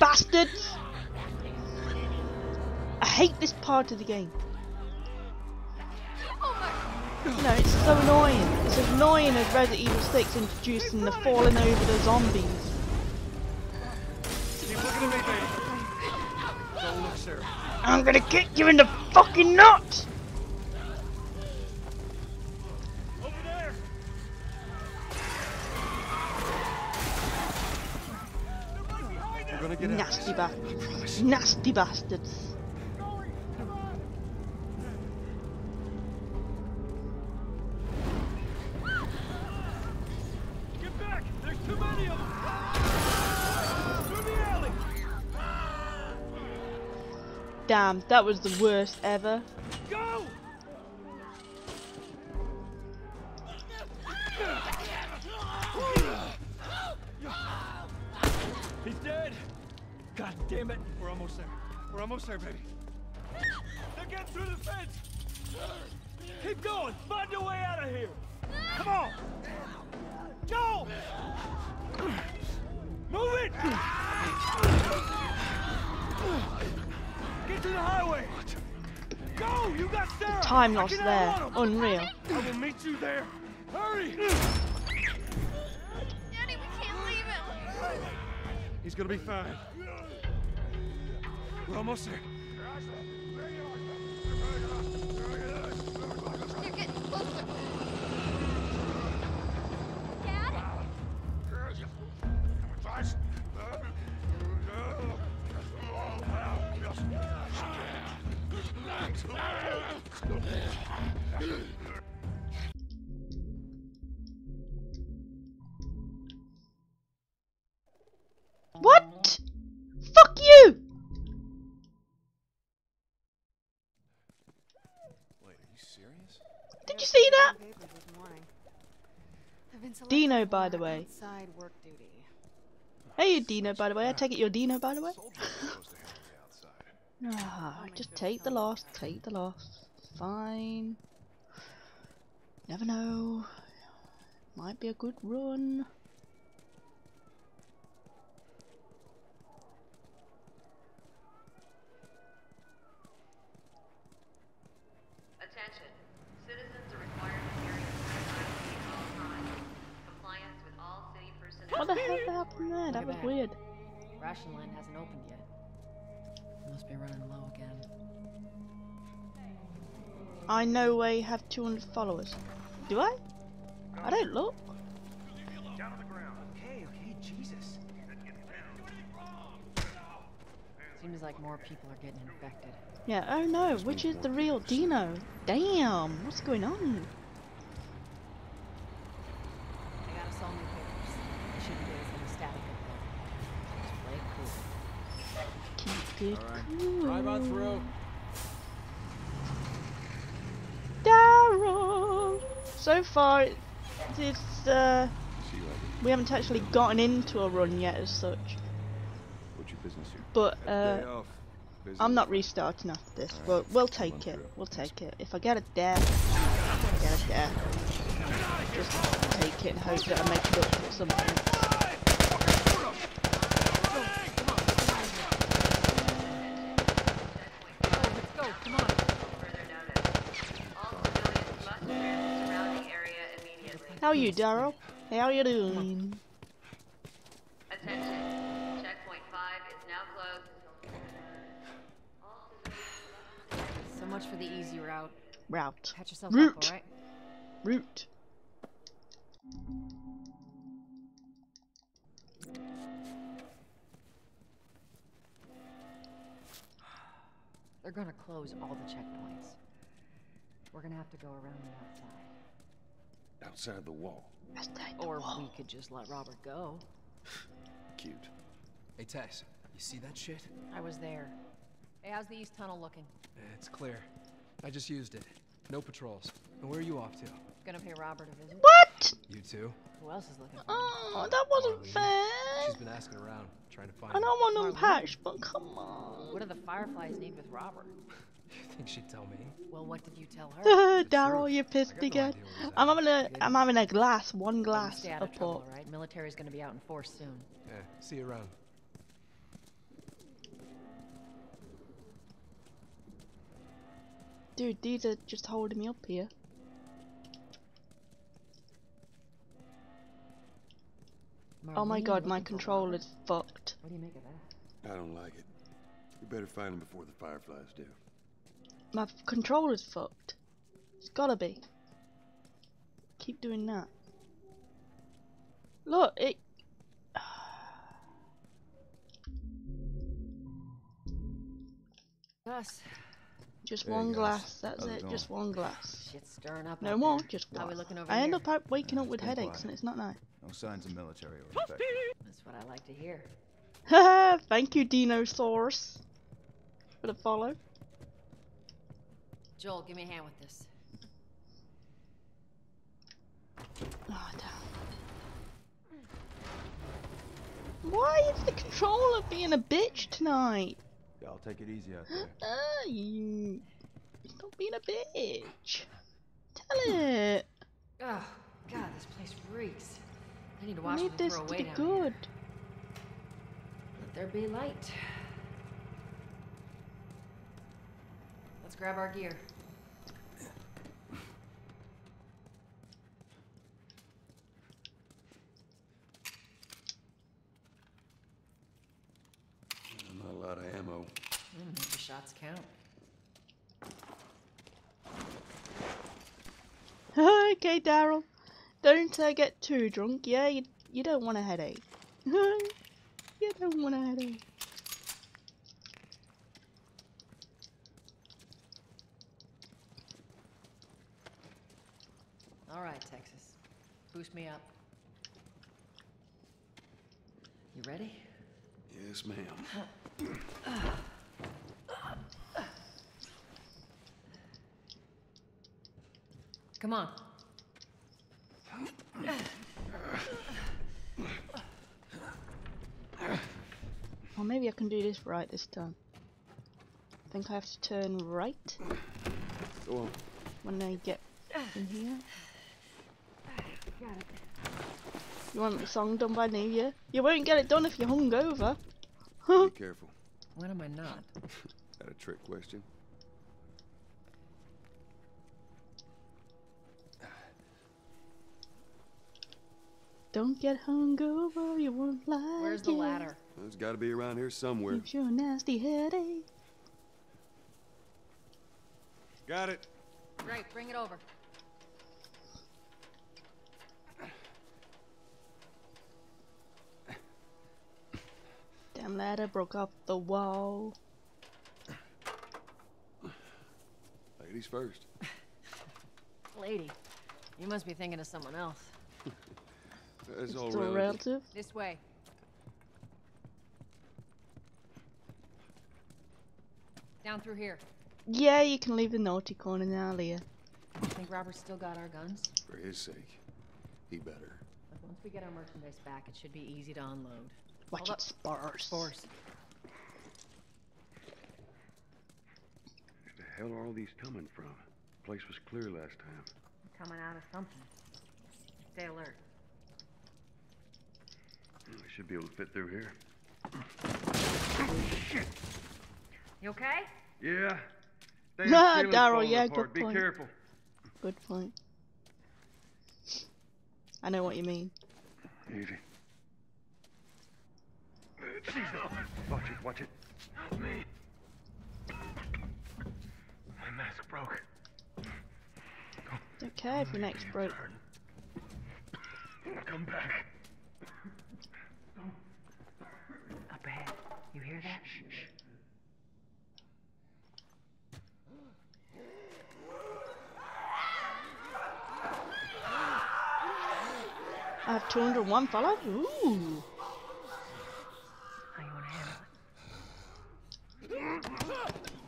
Bastards! I hate this part of the game. No, it's so annoying. It's as annoying as Resident Evil 6 introducing the falling over the zombies. I'm gonna kick you in the fucking nuts! Nasty bastards. Nasty bastards. Get back! There's too many of them! Through the alley! Damn, that was the worst ever. Damn it. We're almost there. We're almost there, baby. They're getting through the fence. Keep going. Find a way out of here. Come on. Joel! Move it! Get to the highway. Go! You got Sarah. Time I loss can there. Unreal. I will meet you there. Hurry! Daddy, we can't leave him. He's gonna be fine. We're almost there. You're getting closer. Dad? What? Fuck you! Wait, are you serious? Did you see that? Papers this morning. I've been Dino, by the way. Outside work duty. Hey, Dino, by the way. I take it you're Dino, by the way. ah, just take the loss. Take the loss. Fine. Never know. Might be a good run. Attention. Citizens are required to carry a certified ID at all times. Compliance with all city personnel. What the hell happened there? That was weird. Ration line hasn't opened yet. Must be running low again. I no way have 200 followers. Do I? I don't look. Okay, okay, Jesus. Seems like more people are getting infected. Yeah, oh no, which is the real Dino? Damn, what's going on? I got us all new papers. They shouldn't get us any static upload. Just play it cool. Keep it cool. Drive on through. Daryl! So far, it's, uh, we haven't actually gotten into a run yet as such. What's your business here? But, uh, I'm not restarting after this. Alright, But we'll take it. through. We'll take it. If I get a death, I get a death. Just take it and hope that I make it up for something. Let's go, come on. Further notice. All civilians must clear the surrounding area immediately. How are you, Daryl? How you doing? Attention. Checkpoint 5 is now closed So much for the easy route. Route. Patch yourself Route. up, alright? Route. They're gonna close all the checkpoints. We're gonna have to go around the outside. Outside the wall. Or we could just let Robert go. Cute. Hey, Tess, you see that shit? I was there. Hey, how's the east tunnel looking? Eh, it's clear. I just used it. No patrols. And where are you off to? Gonna pay Robert a visit. What? You too? Who else is looking for Oh, that wasn't Marlene. fair. She's been asking around, trying to find I don't want them patched, but come on. What do the Fireflies need with Robert? You think she'd tell me? Well, what did you tell her? Daryl, you pissed me again. I'm having a, I'm having a glass, one glass Stay out of of trouble, port. right? Military's gonna be out in force soon. Yeah, see you around. Dude, these are just holding me up here. Oh my god, my looking for controller's fucked. What do you make of that? I don't like it. We better find him before the Fireflies do. My controller's fucked. It's gotta be. Keep doing that. Look, it. Us. Just Hey, one glass, that's How's it it, just one glass. Shit's stirring up. No out more, there. just How we one. looking over I end up waking up with been headaches quiet. and it's not nice. No signs of military or infection. That's what I like to hear. Haha, thank you, Dinosaurus, for the follow. Joel, give me a hand with this. Oh, damn. Why is the controller being a bitch tonight? Yeah, I'll take it easy out there. Uh, you... Stop being a bitch. Tell it. Oh, God, this place reeks. I need to I need this to away be good. here. Let there be light. Let's grab our gear. Not a lot of ammo. Mm, make the shots count. okay, Daryl. Don't uh, get too drunk. Yeah, you, you don't want a headache. you don't want a headache. All right, Texas. Boost me up. You ready? Yes, ma'am. Come on. Or maybe I can do this right this time. I think I have to turn right Go on. when I get in here. You want the song done by New Year? You won't get it done if you're hungover. Be careful. When am I not? That a trick question? Don't get hungover, you won't like Where's the it. ladder? Well, it's got to be around here somewhere. Gives you a nasty headache. Got it. Great, bring it over. Damn ladder broke off the wall. Ladies first. Lady, you must be thinking of someone else. That's all relative. relative. This way. Down through here. Yeah, you can leave the naughty corner now, Leah. Think Robert's still got our guns? For his sake, he better. Look, once we get our merchandise back, it should be easy to unload. Watch Hold it, spars. Spores. Where the hell are all these coming from? The place was clear last time. Coming out of something. Stay alert. We should be able to fit through here. Shit. You okay? Yeah. Damn Ah, Daryl, yeah, apart. good Be point. careful. Good point. I know what you mean. Easy. Watch it, watch it. Help me. My mask broke. Don't care if your neck's broke. Come back. Up ahead. You hear that? I have 201 followers. Ooh. How you wanna handle it? Life lock didn't work.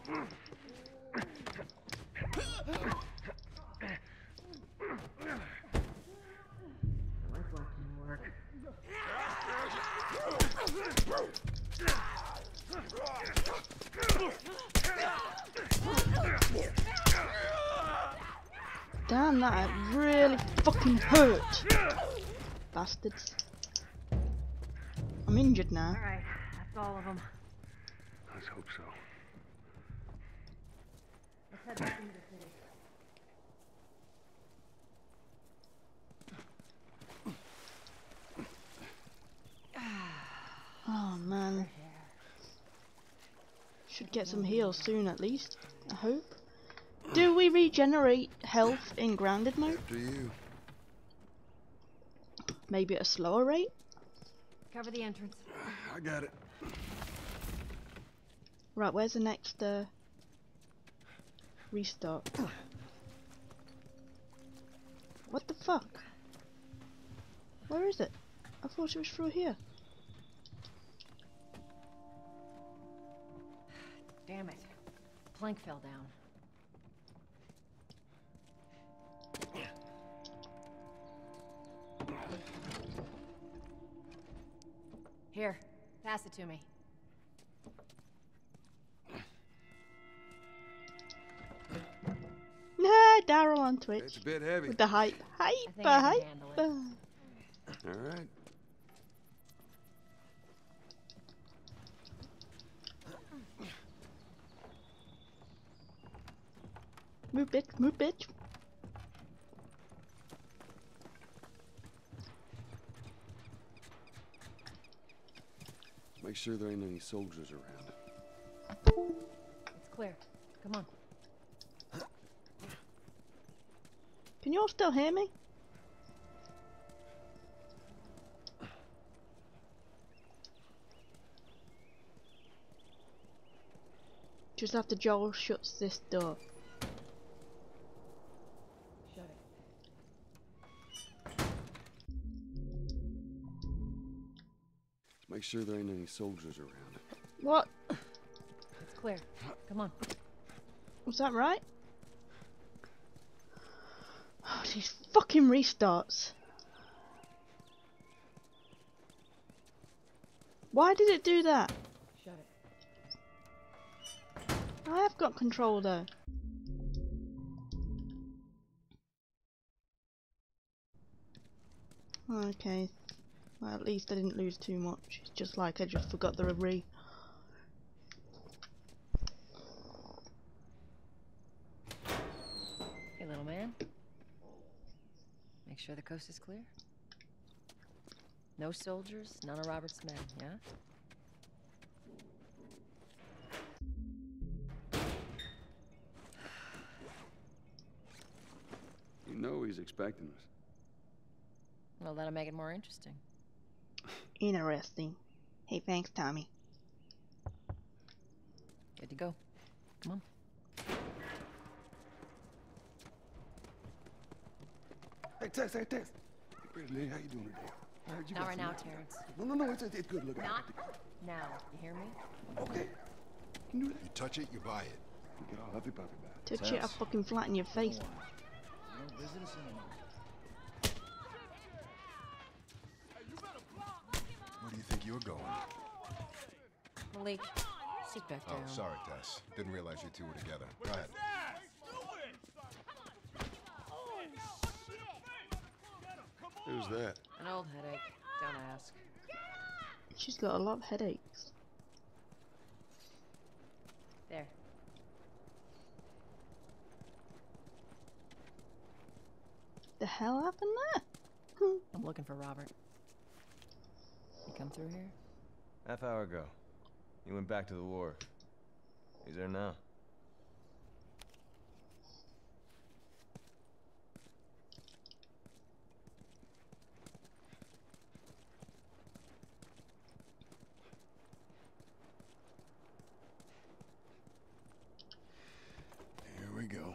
Damn, that really fucking hurt. Bastards. I'm injured now. Alright, that's all of them. Let's hope so. Let's head back into the city. Oh man. Should get some heals soon at least. I hope. Do we regenerate health in grounded mode? After you. Maybe at a slower rate? Cover the entrance. I got it. Right, where's the next uh, restart? What the fuck? Where is it? I thought it was through here. Damn it. Plank fell down. Here, pass it to me. Daryl on Twitch. It's a bit heavy. With the hype. Hype, think I can hype. All right. Move, bitch, move, bitch. Make sure there ain't any soldiers around. It's clear. Come on. Can you all still hear me? Just after Joel shuts this door. Shut it. Make sure there ain't any soldiers around. What? It's clear. Come on. Was that right? Oh, these fucking restarts. Why did it do that? Shut it. I have got control though. Okay. Well, at least I didn't lose too much. It's just like I just forgot the re. Hey, little man. Make sure the coast is clear. No soldiers, none of Robert's men, yeah? You know he's expecting us. Well, that'll make it more interesting. Interesting. Hey, thanks, Tommy. Good to go. Come on. Hey, Tess, hey, Tess. Hey, pretty lady, how you doing today? I heard you Not right now, nice- Terrence. No, no, no, it's, it's good. Look, Not now. You hear me? Okay. Can do that. You touch it, you buy it. You get all huffy puffy about it. Touch it, I'll fucking flatten your face. Don't visit us anymore. Where do you think you're going? Malik, sit back down. Oh, down. sorry, Tess. Didn't realize you two were together. Go ahead. Who's that? An old headache. Don't ask. She's got a lot of headaches. There. The hell happened there? I'm looking for Robert. He come through here? Half hour ago. He went back to the war. He's there now. Here we go.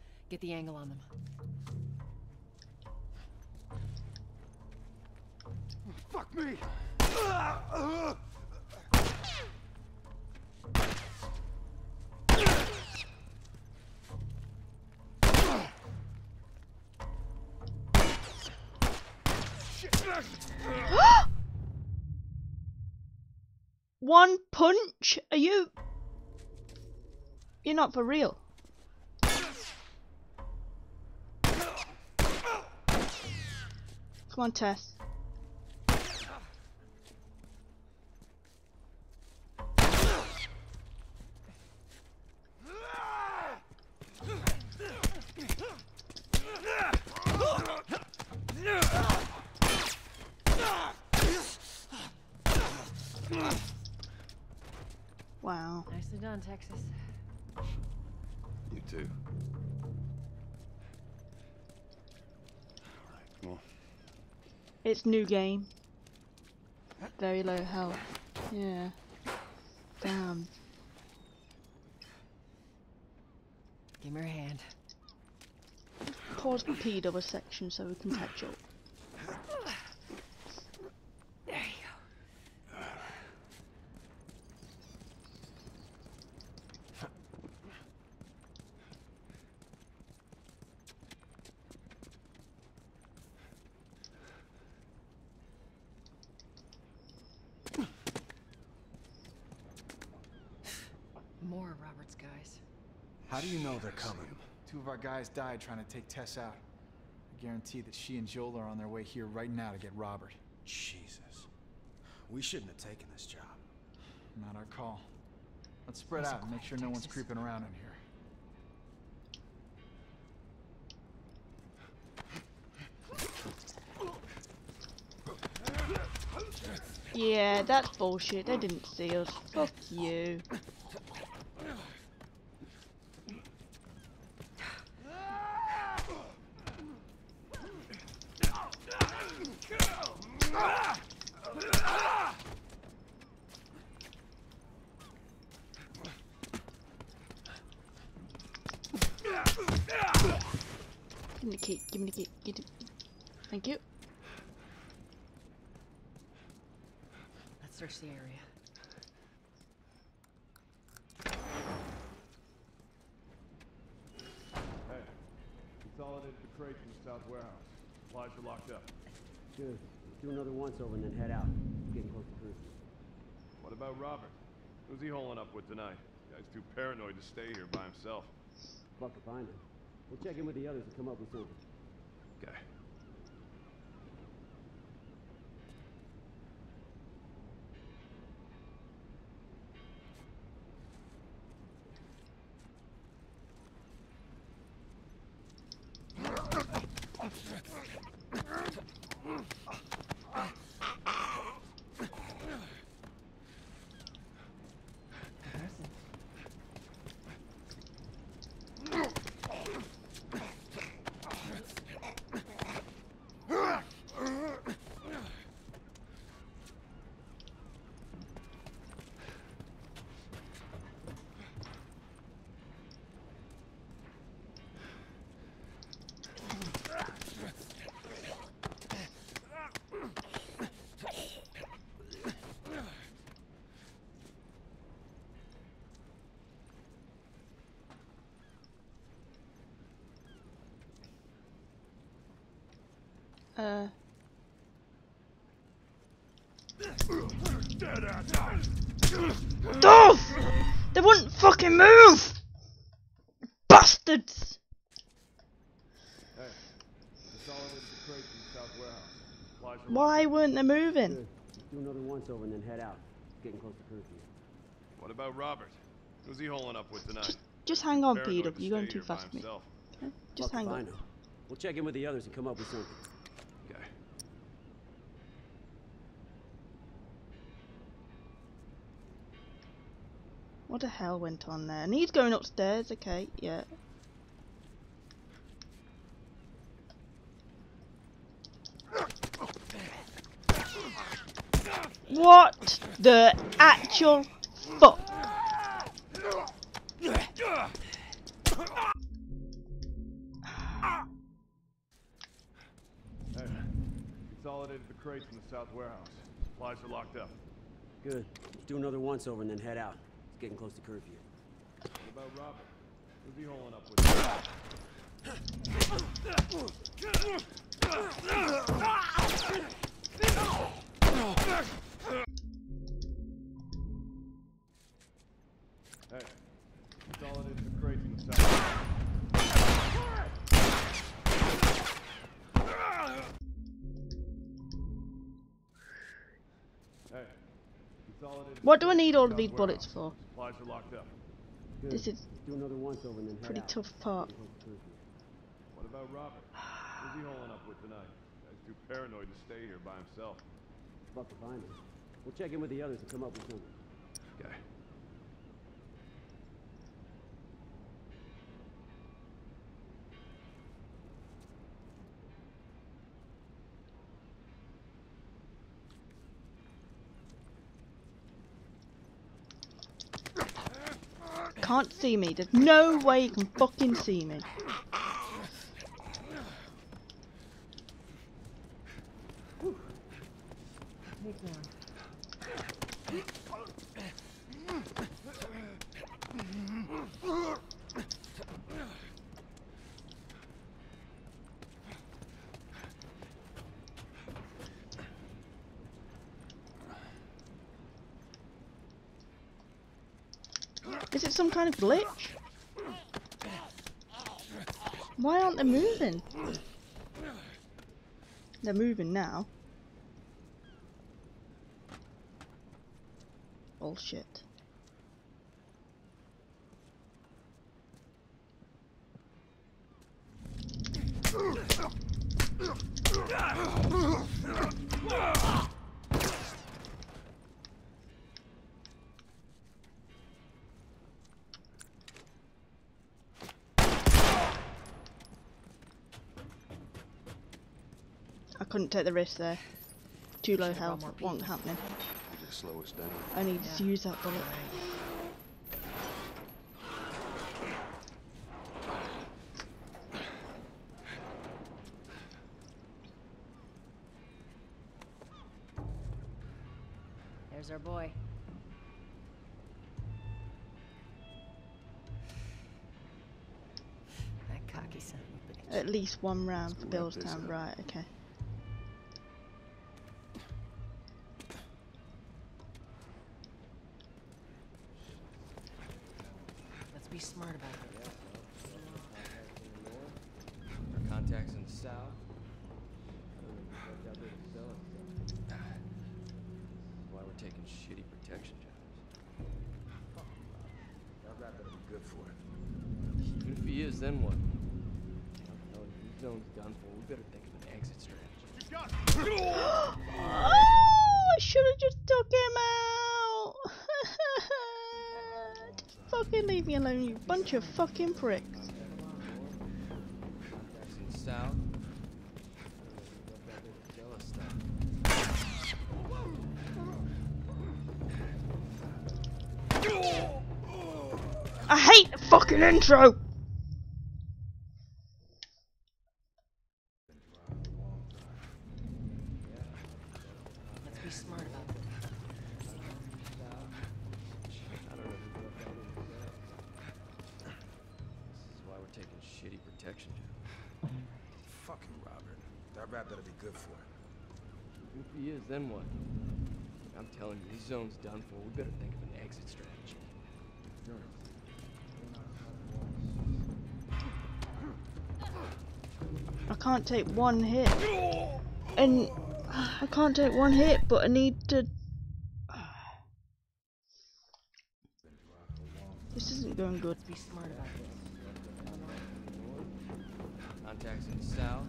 Get the angle on them. Fuck me! One punch? Are you... You're not for real. Come on, Tess. Wow. Nicely done, Texas. You too. It's new game. Very low health. Yeah. Damn. Give me your hand. Pause the P double section so we can catch up. There you go. More of Robert's guys. How do you know they're coming? Two of our guys died trying to take Tess out. I guarantee that she and Joel are on their way here right now to get Robert. Jesus. We shouldn't have taken this job. Not our call. Let's spread out and make sure no one's creeping around in here. Yeah, that's bullshit. They didn't see us. Fuck you. Give me the key. Give me the key. Give it. Thank you. Let's search the area. Hey, consolidated the crates in the south warehouse. Supplies are locked up. Good. Over and then head out. Getting close to curfew. What about Robert? Who's he holing up with tonight? Guy's too paranoid to stay here by himself. Fuck if I know. We'll check in with the others and come up with something. Okay. Uh. Dolph! They wouldn't fucking move! Bastards! Hey, consolidated the crates in the south warehouse. Supplies are Why weren't they moving? Good. Do another once over and then head out. Getting close to curfew. What about Robert? Who's he holing up with tonight? Just hang on, Peter. You're going too fast for me. Okay? Just Fuck hang if I on. know. We'll check in with the others and come up with something. Okay. What the hell went on there? And he's going upstairs. Okay, yeah. What the actual fuck? Hey, consolidated the crates in the south warehouse. Supplies are locked up. Good. Let's Do another once over and then head out. It's getting close to curfew. What about Robert? Who's he holing up with? Hey, consolidated the crates in the south. What do I need all of these bullets for? Supplies are locked up. Good. This is Do another once over and then pretty out. tough part. Getting close to curfew. What about Robert? Who's he holing up with tonight? Guy's too paranoid to stay here by himself. Fuck if I know. We'll check in with the others and come up with something. Okay. Can't see me. There's no way you can fucking see me it some kind of glitch? Why aren't they moving? They're moving now. Bullshit. I couldn't take the risk there. Too low health, it wasn't happening. Slow us down. I needed to use that bullet. There's our boy. That cocky son of a bitch. At least one round for Let's Billstown, right, okay. Let's be smart about it. Our contacts in the south. Why we're taking shitty protection jobs. That rat better be good for it. Even if he is, then what? No, the zone's done for. We better think of an exit strategy. Oh, I should have just took him out. just fucking leave me alone, you bunch of fucking pricks. I hate the fucking intro. Let's be smart about it. I don't know who broke out in the south. This is why we're taking shitty protection jobs. Fucking Robert. That rat better be good for it. If he is, then what? I'm telling you, this zone's done for. We better think of an exit strategy. I can't take one hit. And I can't take one hit, but I need to. This isn't going good. Be smart about this. Contacts in the south.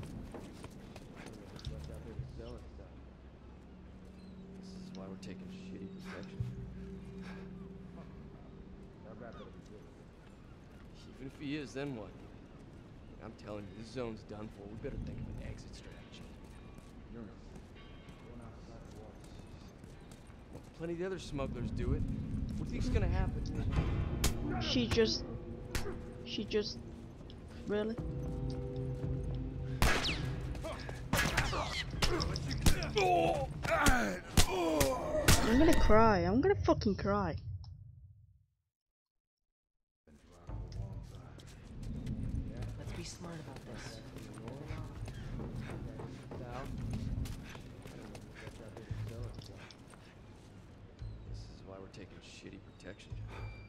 This why we're taking shitty protection. That rat better be good. Even if he is, then what? I'm telling you, this zone's done for. We better think of an exit strategy. Plenty of the other smugglers do it. What do you think's gonna happen? She just. She just. Really? I'm gonna cry. I'm gonna fucking cry. Let's be smart about this. This is why we're taking shitty protection jobs.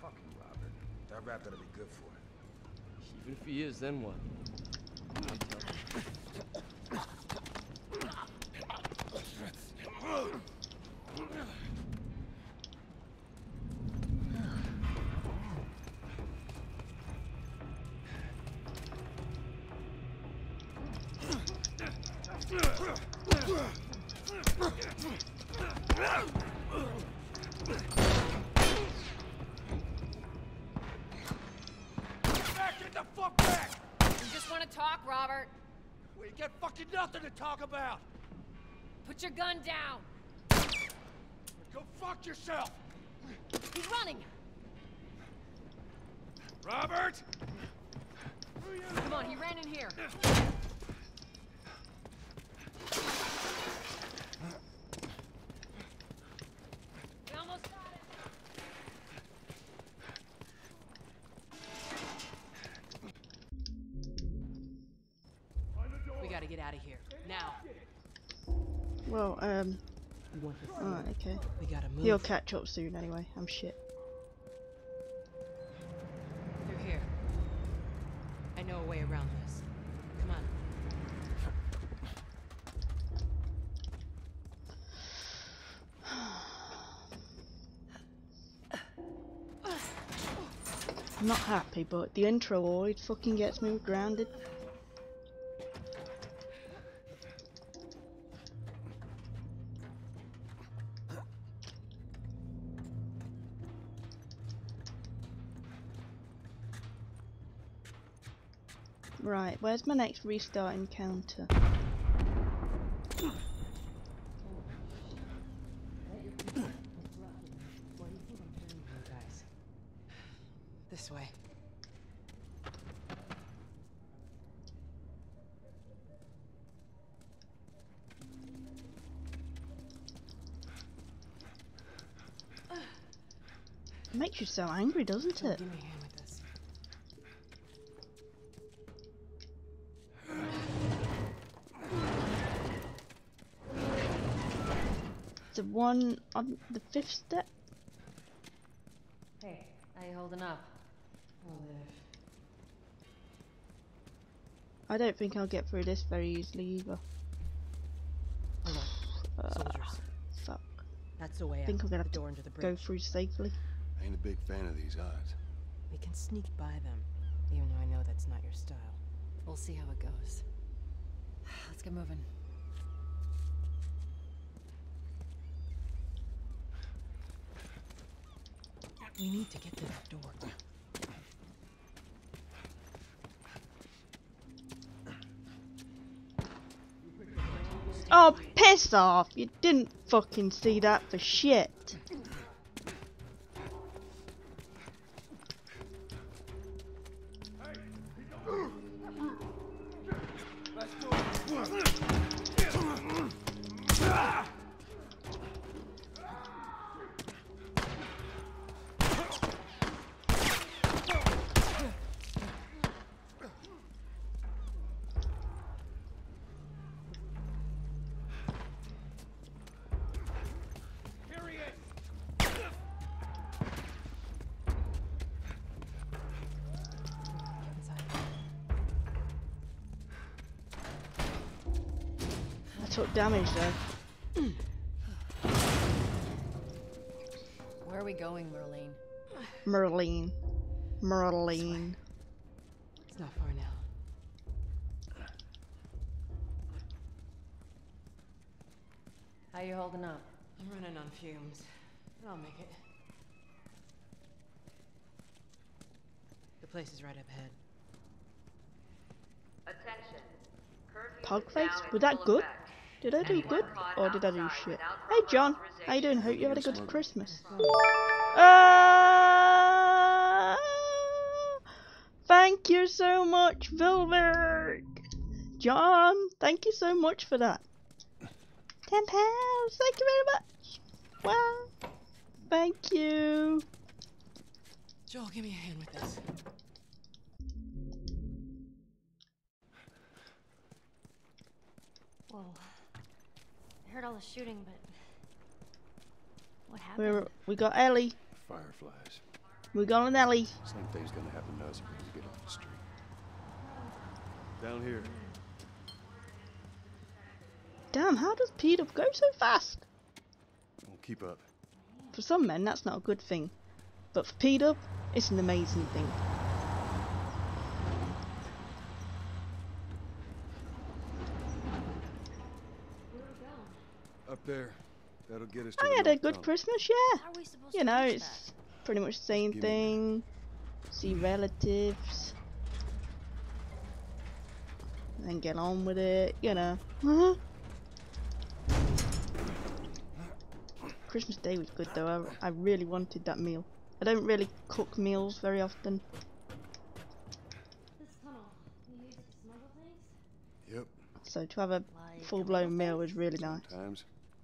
Fucking Robert. That rat better be good for it. Even if he is, then what? Your gun down. Go fuck yourself! He's running. Robert! Come on, he ran in here. We almost got it. We gotta get out of here. Well, um. Alright, okay. We gotta move. He'll catch up soon anyway. I'm shit. They're here. I know a way around this. Come on. I'm not happy, but the intro always fucking gets me grounded. Where's my next restart encounter? This way. It makes you so angry, doesn't it? One on the fifth step? Hey, how you holding up? I'll live. I don't think I'll get through this very easily either. Hold on. Uh, Soldiers. fuck. That's the way I think I'm gonna have the to door into the go through safely. I ain't a big fan of these odds. We can sneak by them, even though I know that's not your style. We'll see how it goes. Let's get moving. We need to get to that door. Oh, piss off! You didn't fucking see that for shit. Damage though. Where are we going, Marlene? Marlene. Marlene. It's not far now. How you holding up? I'm running on fumes. but I'll make it. The place is right up ahead. Attention. Curfew Pug face? Was that good? effect. Did I do good? Or did I do shit? Hey John, how you doing? Hope you had a good. Christmas. Uh, thank you so much, Vilberg. John, thank you so much for that. Ten pounds, thank you very much. Well, thank you. Joel, give me a hand with this. Whoa. I heard all the shooting, but what happened? We're, we got Ellie. Fireflies. We got an Ellie. Same thing's gonna happen to us when we get off the street. Down here. Damn, how does P-Dub go so fast? We'll keep up. For some men, that's not a good thing. But for P-Dub, it's an amazing thing. There. That'll get us I had a good town. Christmas, yeah. You know, it's that? pretty much the same thing. See relatives. And get on with it, you know. Christmas Day was good though, I, I really wanted that meal. I don't really cook meals very often. Yep. So to have a full-blown meal was really nice. Sometimes.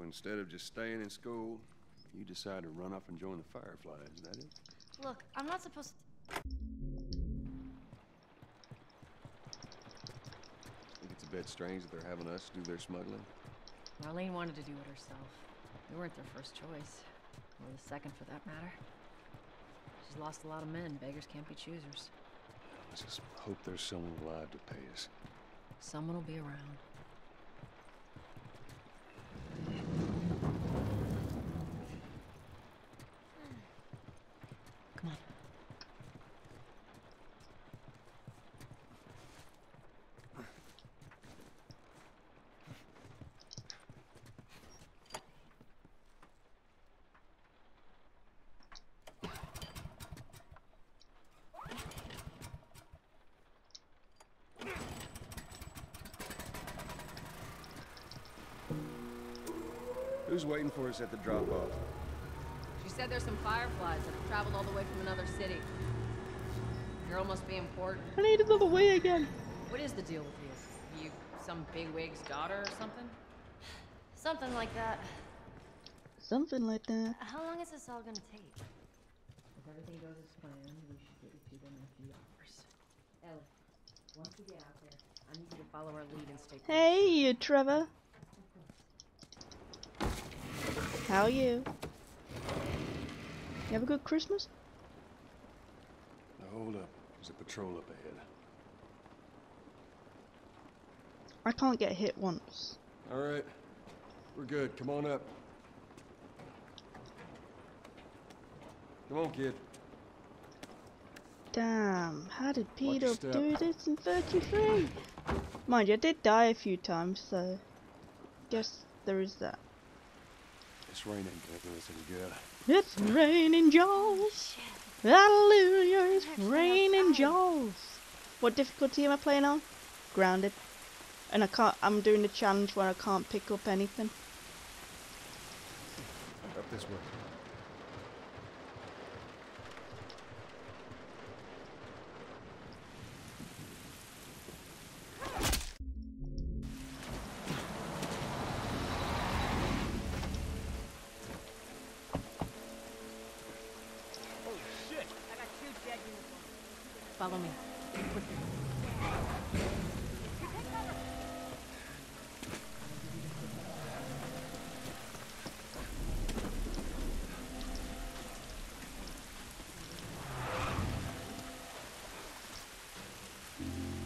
So instead of just staying in school, you decide to run off and join the Fireflies, is that it? Look, I'm not supposed to. Think it's a bit strange that they're having us do their smuggling? Marlene wanted to do it herself. We weren't their first choice. Or the second, for that matter. She's lost a lot of men. Beggars can't be choosers. Let's just hope there's someone alive to pay us. Someone will be around. Waiting for us at the drop-off? She said there's some fireflies that have traveled all the way from another city. Girl must be important. I need another way again. What is the deal with you? You some bigwig's daughter or something? Something like that. Something like that. How long is this all gonna take? If everything goes as planned, we should get you to them in a few hours. Ellie, once we get out there, I need you to follow our lead and stay close. Hey, you Trevor. How are you? You have a good Christmas? Now hold up. There's a patrol up ahead. I can't get hit once. All right. We're good. Come on up. Come on, kid. Damn, how did Pete your up step. do this in 33? Mind you, I did die a few times, so guess there is that. This rain ain't gonna do us any good. It's raining Jaws. Hallelujah, it's raining Jaws. What difficulty am I playing on? Grounded. And I can't, I'm doing the challenge where I can't pick up anything. Up this way. Follow me.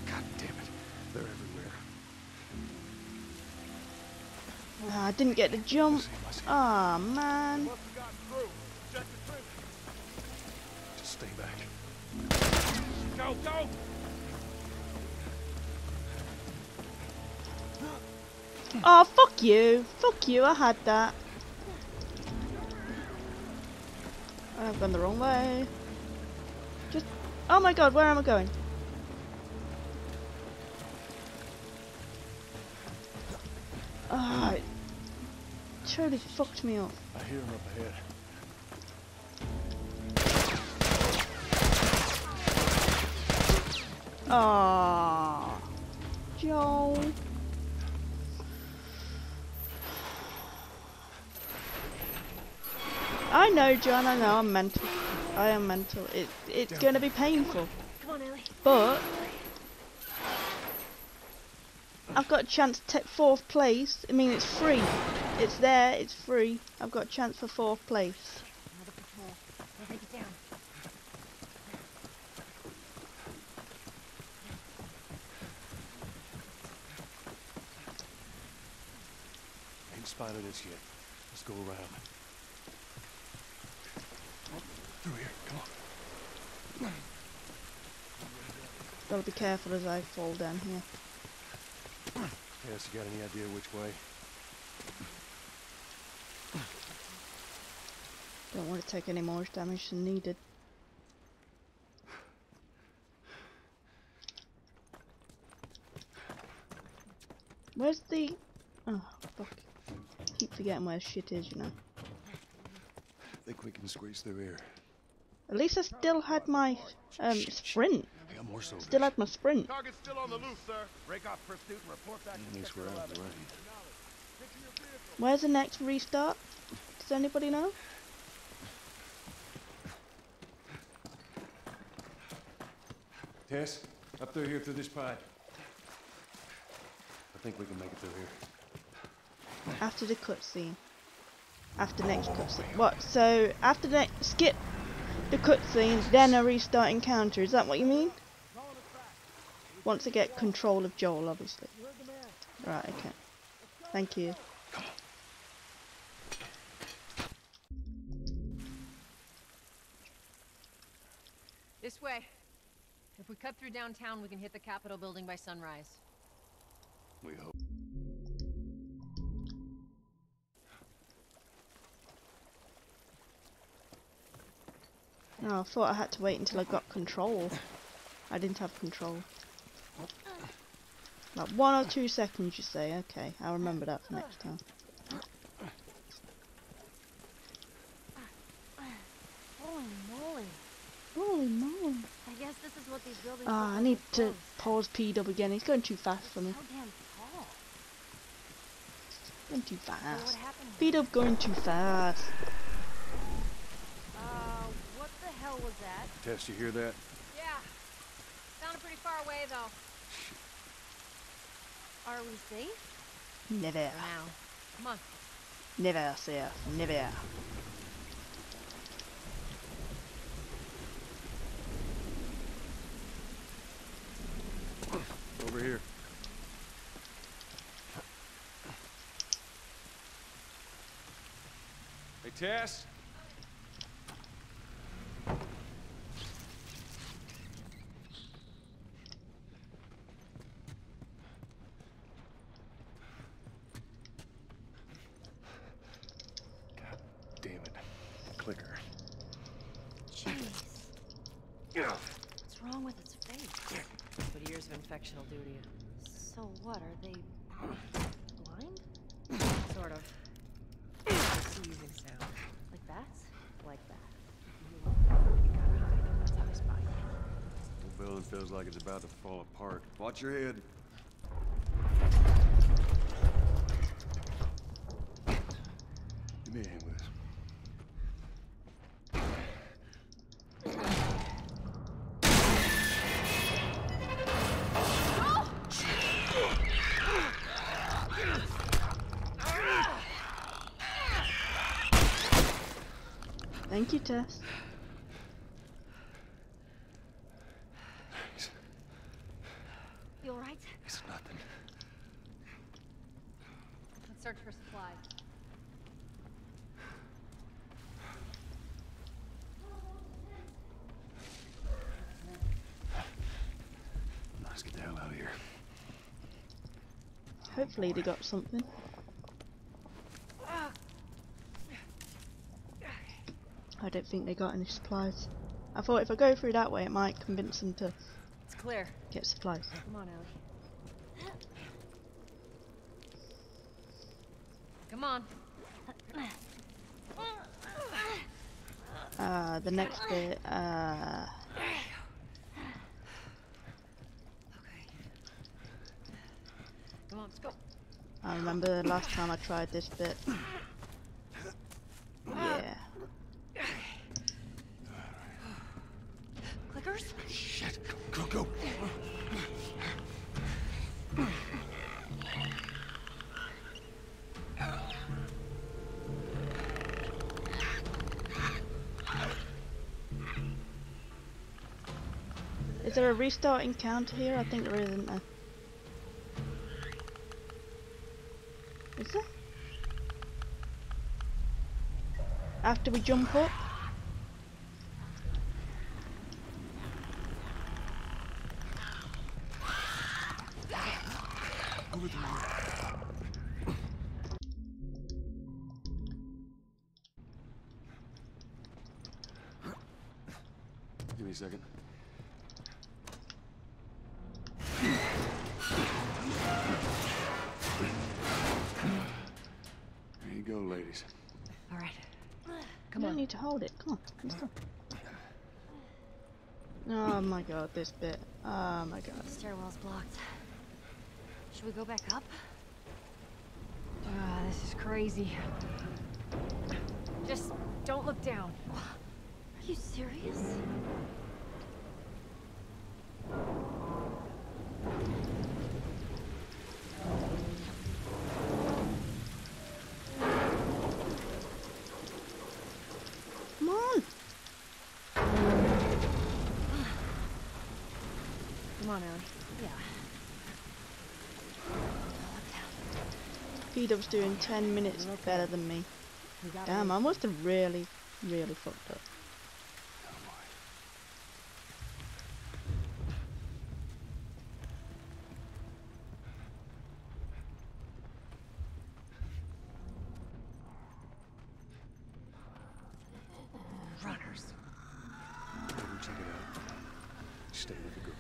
God damn it. They're everywhere. Ah, I didn't get the jump. Ah, man. Go, go! Oh, fuck you. Fuck you, I had that. I've gone the wrong way. Just. Oh my god, where am I going? Ah, it totally fucked me up. I hear him up ahead. Ah, Joel. I know, John. I know. I'm mental. I am mental. It it's gonna be painful, Come on, Ellie. but I've got a chance to take fourth place. I mean, it's free. It's there. It's free. I've got a chance for fourth place. Another patrol. I'll take it down. Ain't spotted us yet. Let's go around. Through here. Come on. Gotta be careful as I fall down here. Yes, you got any idea which way? Don't want to take any more damage than needed. Where's the... Oh, fuck. Keep forgetting where shit is, you know. I Think we can squeeze through here. At least I still had my um, sprint. I got more soldiers. Still had my sprint. Target's still on the loose, sir. Break off pursuit and report back At least we're out of the rain. Where's the next restart? Does anybody know? Tess, up through here through this pipe. I think we can make it through here. After the cutscene. After next cutscene. What? So after the skip the cutscene, then a restart encounter. Is that what you mean? Once I get control of Joel, obviously. Right. Okay. Thank you. This way. If we cut through downtown, we can hit the Capitol building by sunrise. We hope. No, I thought I had to wait until I got control. I didn't have control. Like one or two seconds, you say? Okay, I'll remember that for next time. Holy moly. Holy moly. I guess this is what these buildings Ah, look I need to close. pause P-Dub again. He's going too fast for me. How damn. Going too fast. happened? Speed up going too fast. Uh, what the hell was that? Tess, you hear that? Yeah. Sounded pretty far away, though. Are we safe? Never. For now. Come on. Never, sir. Never. Over here. Hey, Tess. Damn it. Clicker. Jeez. What's wrong with its face? But years of infection will do to you. So what, are they blind? Sort of. Sneezing sound. Like that? Like that. The building feels like it's about to fall apart. Watch your head. Give me a hand with this. Thank you, Tess. You alright? It's nothing. Let's search for supplies. Let's get the hell out of here. Hopefully they got something. I don't think they got any supplies. I thought if I go through that way, it might convince them to It's clear. get supplies. Come on, Ellie. Come on. Uh, the next bit, uh, Come on, let's go. I remember the last time I tried this bit. Yeah. Clickers? Shit. Go, go, go. Is there a restart encounter here? I think there is, isn't there? Is there? After we jump up? Give me a second. There you go, ladies. All right. Come you don't need to hold it. Come on, let's go. My god, this bit. Oh my god. The Stairwell's blocked. Should we go back up? Ah, this is crazy. Just don't look down. Are you serious? Come on. Come on. Yeah. P-Dub's doing 10 minutes better than me. Damn, I must have really, really fucked up. Runners. Go check it out. Stay with the girl.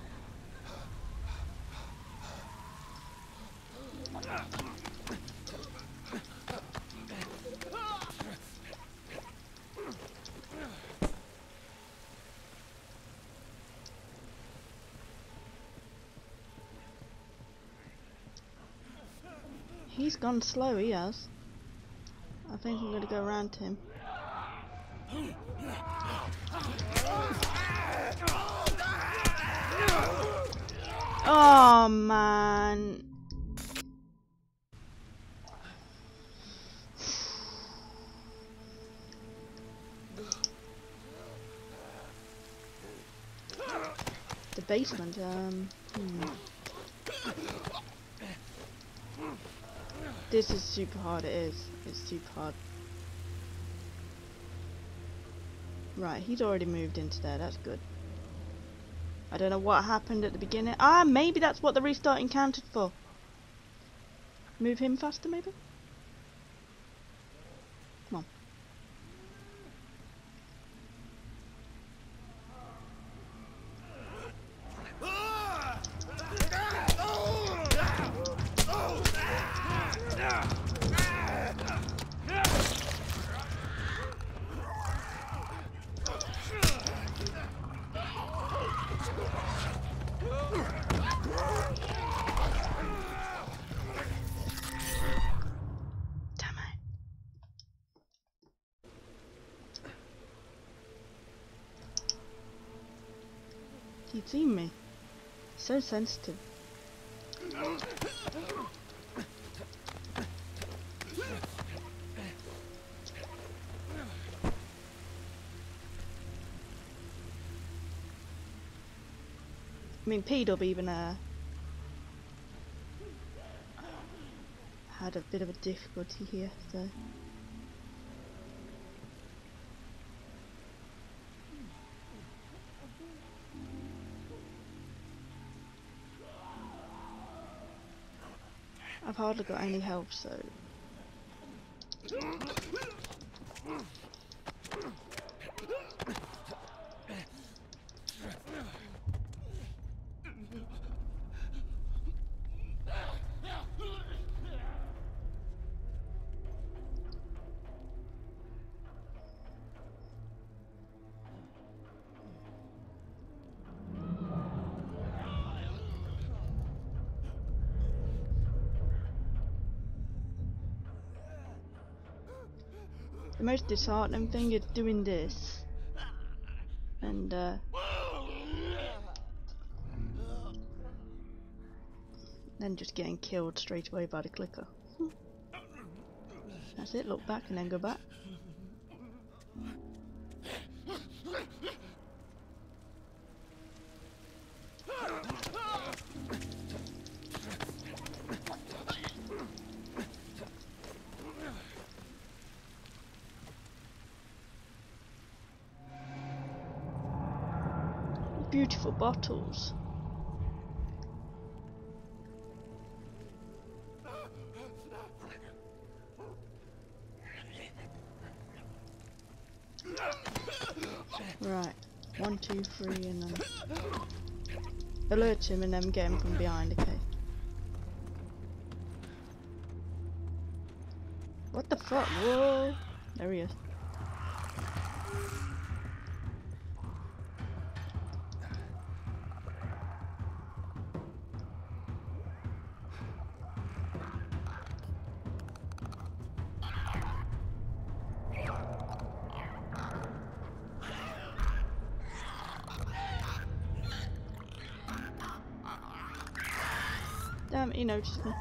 He's gone slow, he has. I think I'm gonna go around him. Oh man. The basement, um, hmm. This is super hard, it is. It's super hard. Right, he's already moved into there, that's good. I don't know what happened at the beginning. Ah, maybe that's what the restarting counted for. Move him faster, maybe? He'd seen me. So sensitive. I mean, P-Dub even uh, had a bit of a difficulty here, so. I've hardly got any health, so. The most disheartening thing is doing this. And, uh. Then just getting killed straight away by the clicker. That's it, look back and then go back. Bottles. Right. One, two, three, and then alert him and then get him from behind. Okay. What the fuck? Whoa! Noticed me.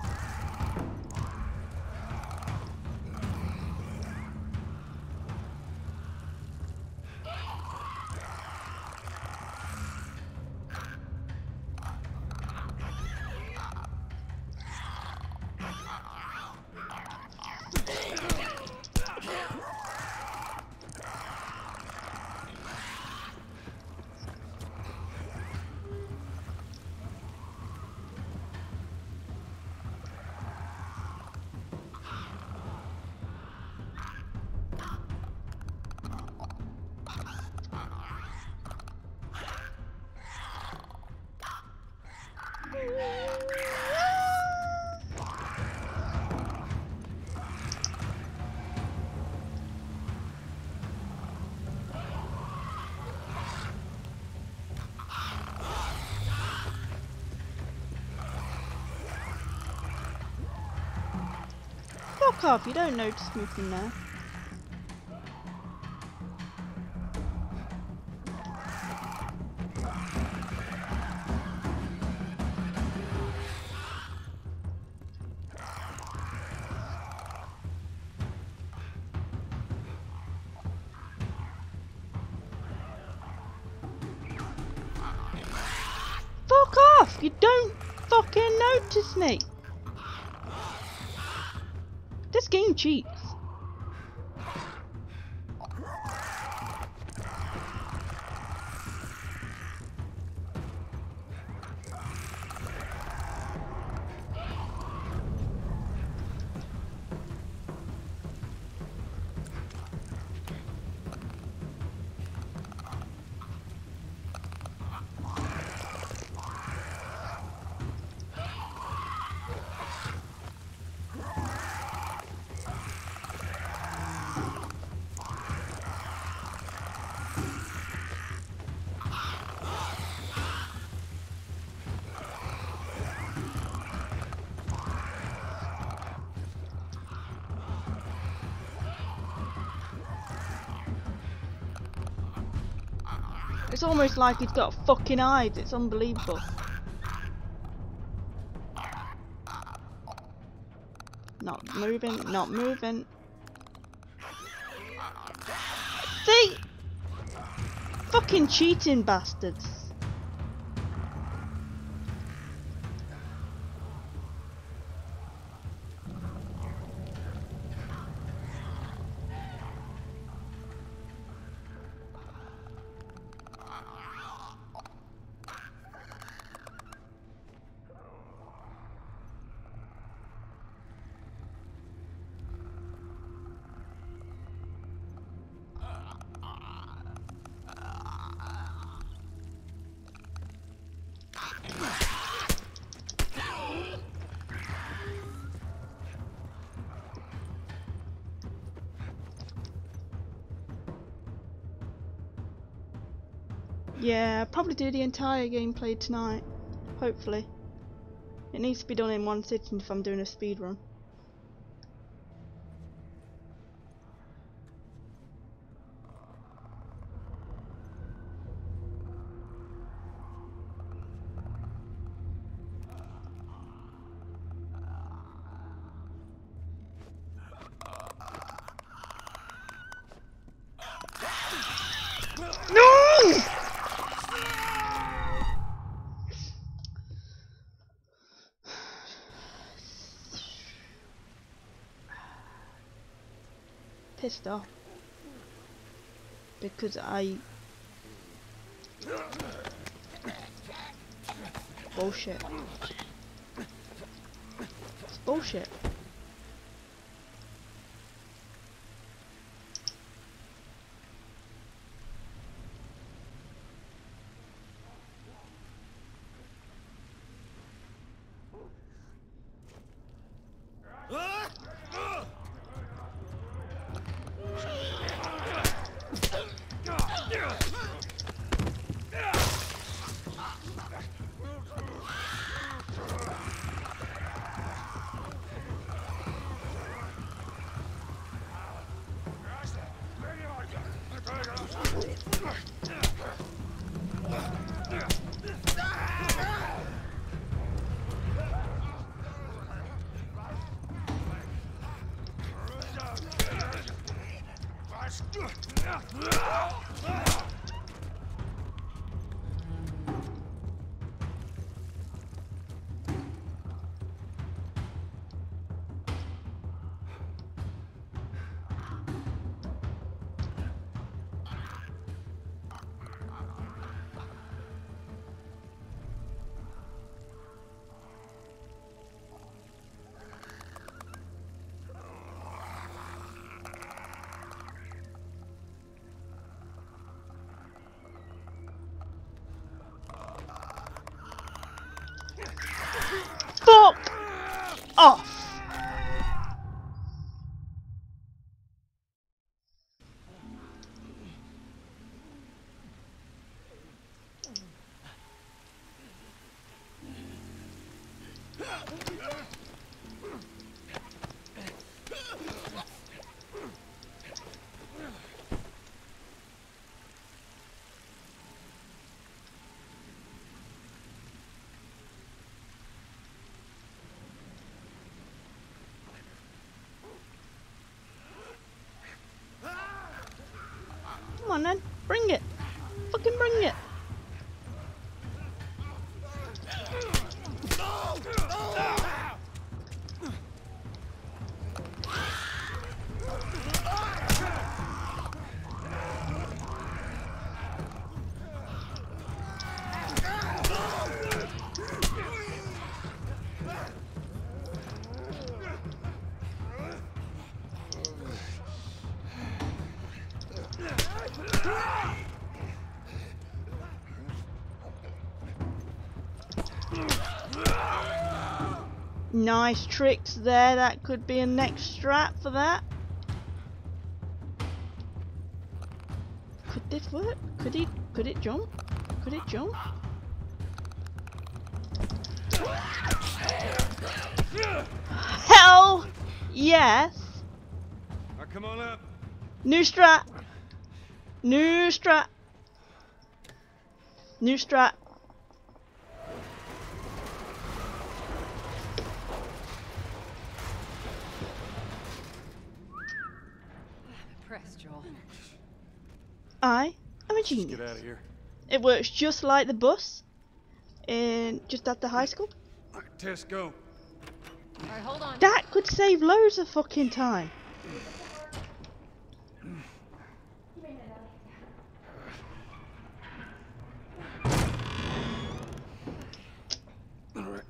Fuck off, you don't notice me from there. Fuck off! You don't fucking notice me! This It's almost like he's got fucking eyes. It's unbelievable. Not moving, not moving. See? Fucking cheating bastards. Probably do the entire gameplay tonight. Hopefully. It needs to be done in one sitting if I'm doing a speed run. Pissed off because I bullshit. It's bullshit. Then, bring it. Fucking bring it. Nice tricks there. That could be a next strap for that. Could this work? Could he? Could it jump? Could it jump? Hell yes! Now come on up. New strat. New strat. New strat. Impressed, Joel. I am a genius. Get out of here. It works just like the bus in just at the high school. Tess, go. Alright, hold on. That could save loads of fucking time. All right.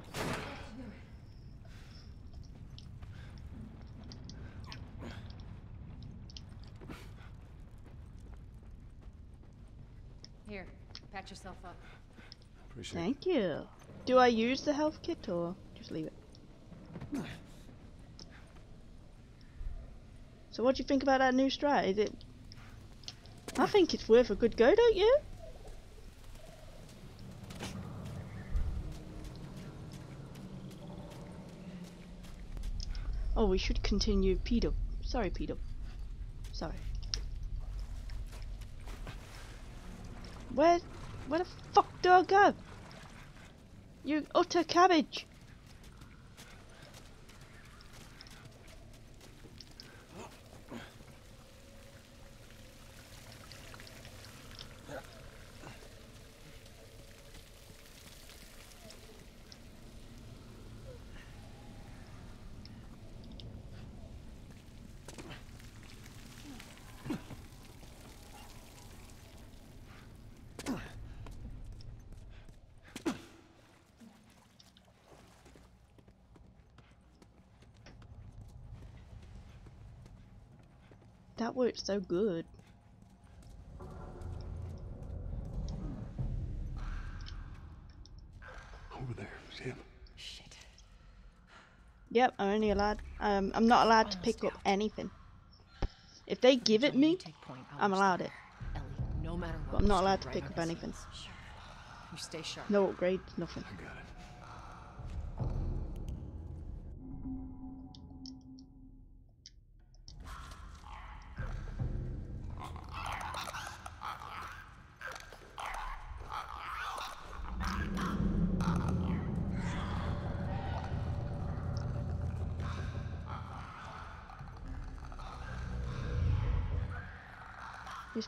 Here, patch yourself up. Appreciate it. Thank you. Do I use the health kit or just leave it? So what do you think about that new strat? Is it? I think it's worth a good go, don't you? Oh, we should continue Peter. Sorry, Peter. Sorry. Where, where the fuck do I go? You utter cabbage. That worked so good. Over there. See him? Yep, I'm only allowed. Um, I'm not allowed to pick up anything. If they give it me, I'm allowed it. No matter what. But I'm not allowed to pick up anything. You stay sharp. No upgrades, nothing. I got it.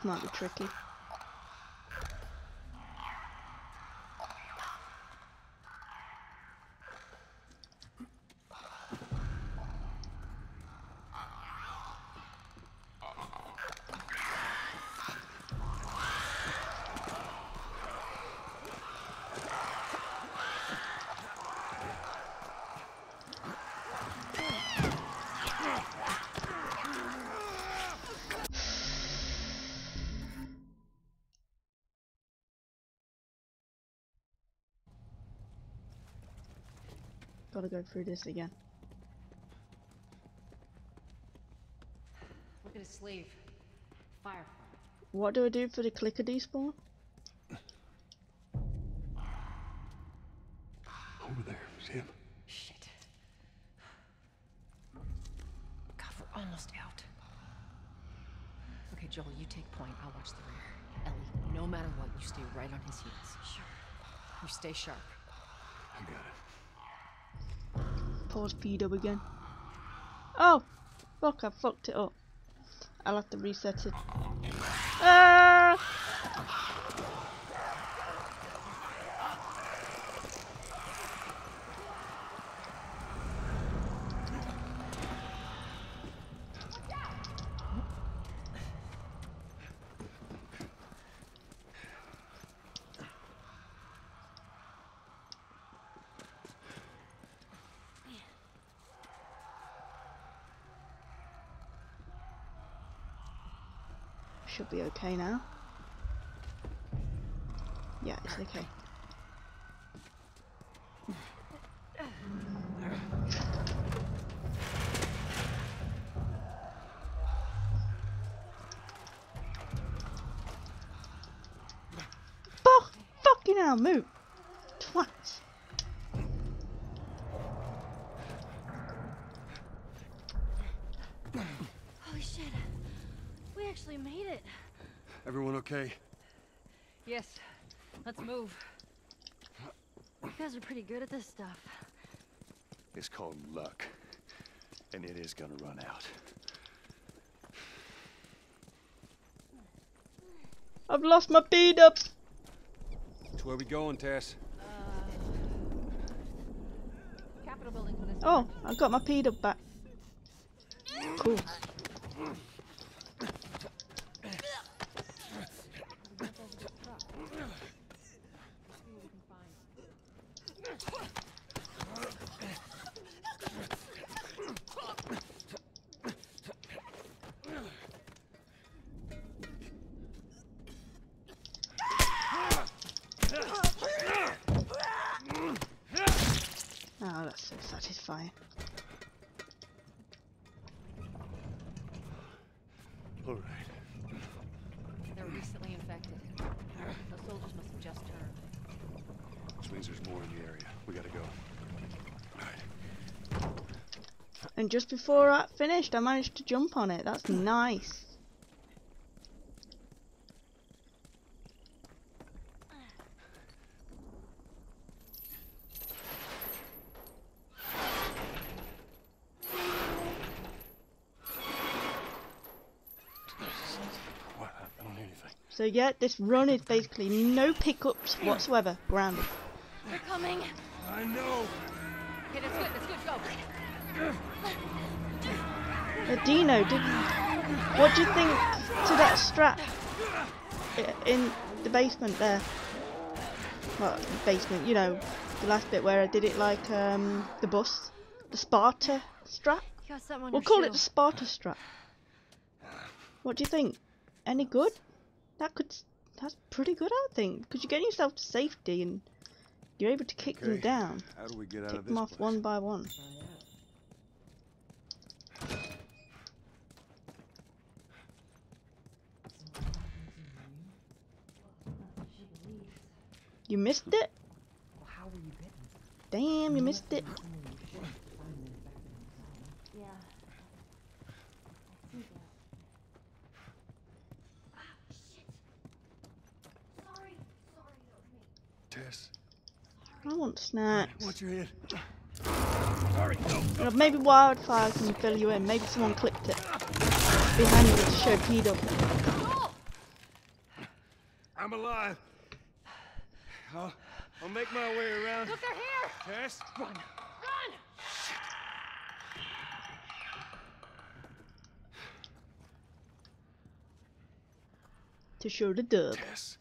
Might be tricky. Gotta go through this again. Look at his sleeve. Firefly. What do I do for the clicker despawn? Over there, Sam. Shit. God, we're almost out. Okay, Joel, you take point. I'll watch the rear. Ellie, no matter what, you stay right on his heels. Sure. You stay sharp. I got it. Pause speed up again. Oh! Fuck, I fucked it up. I'll have to reset it. Ah! Should be okay now. Yeah, it's okay. Fuck! Fucking hell, move! Twats! Holy shit. We actually made it. Everyone okay? Yes. Let's move. You guys are pretty good at this stuff. It's called luck. And it is gonna run out. I've lost my bead up! Which way we going, Tess? Uh, Capitol building's in this Oh, I got my P-Dub back. Cool. And just before I finished, I managed to jump on it. That's nice. What? I don't hear anything. So yeah, this run is basically no pickups whatsoever. Grounded. They're coming. I know. Okay, that's good. That's good. Go. Dino, did what do you think to that strat in the basement there? Well, basement, you know, the last bit where I did it like um, the bus, the Sparta strat. You got something on We'll call shoe. it the Sparta strat. What do you think? Any good? That could. That's pretty good, I think, because you're getting yourself to safety and you're able to kick them down, How do we get out kick of them off place? one by one. You missed it? How were you bitten? Damn, you missed it. Yeah. Tess. I want snacks. Watch your head. Sorry, no. Maybe wildfire can fill you in. Maybe someone clicked it behind you to show Peter. I'm alive. I'll, I'll make my way around. Look, they're here! Tess? Run! Run! To show the dub. Tess.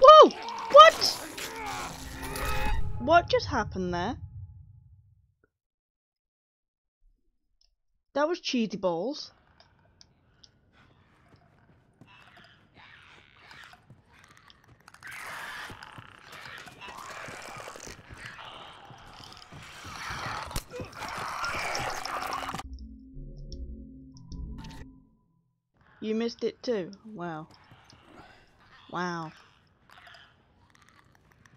Whoa! What? What just happened there? That was cheesy balls. You missed it too. Wow. Wow.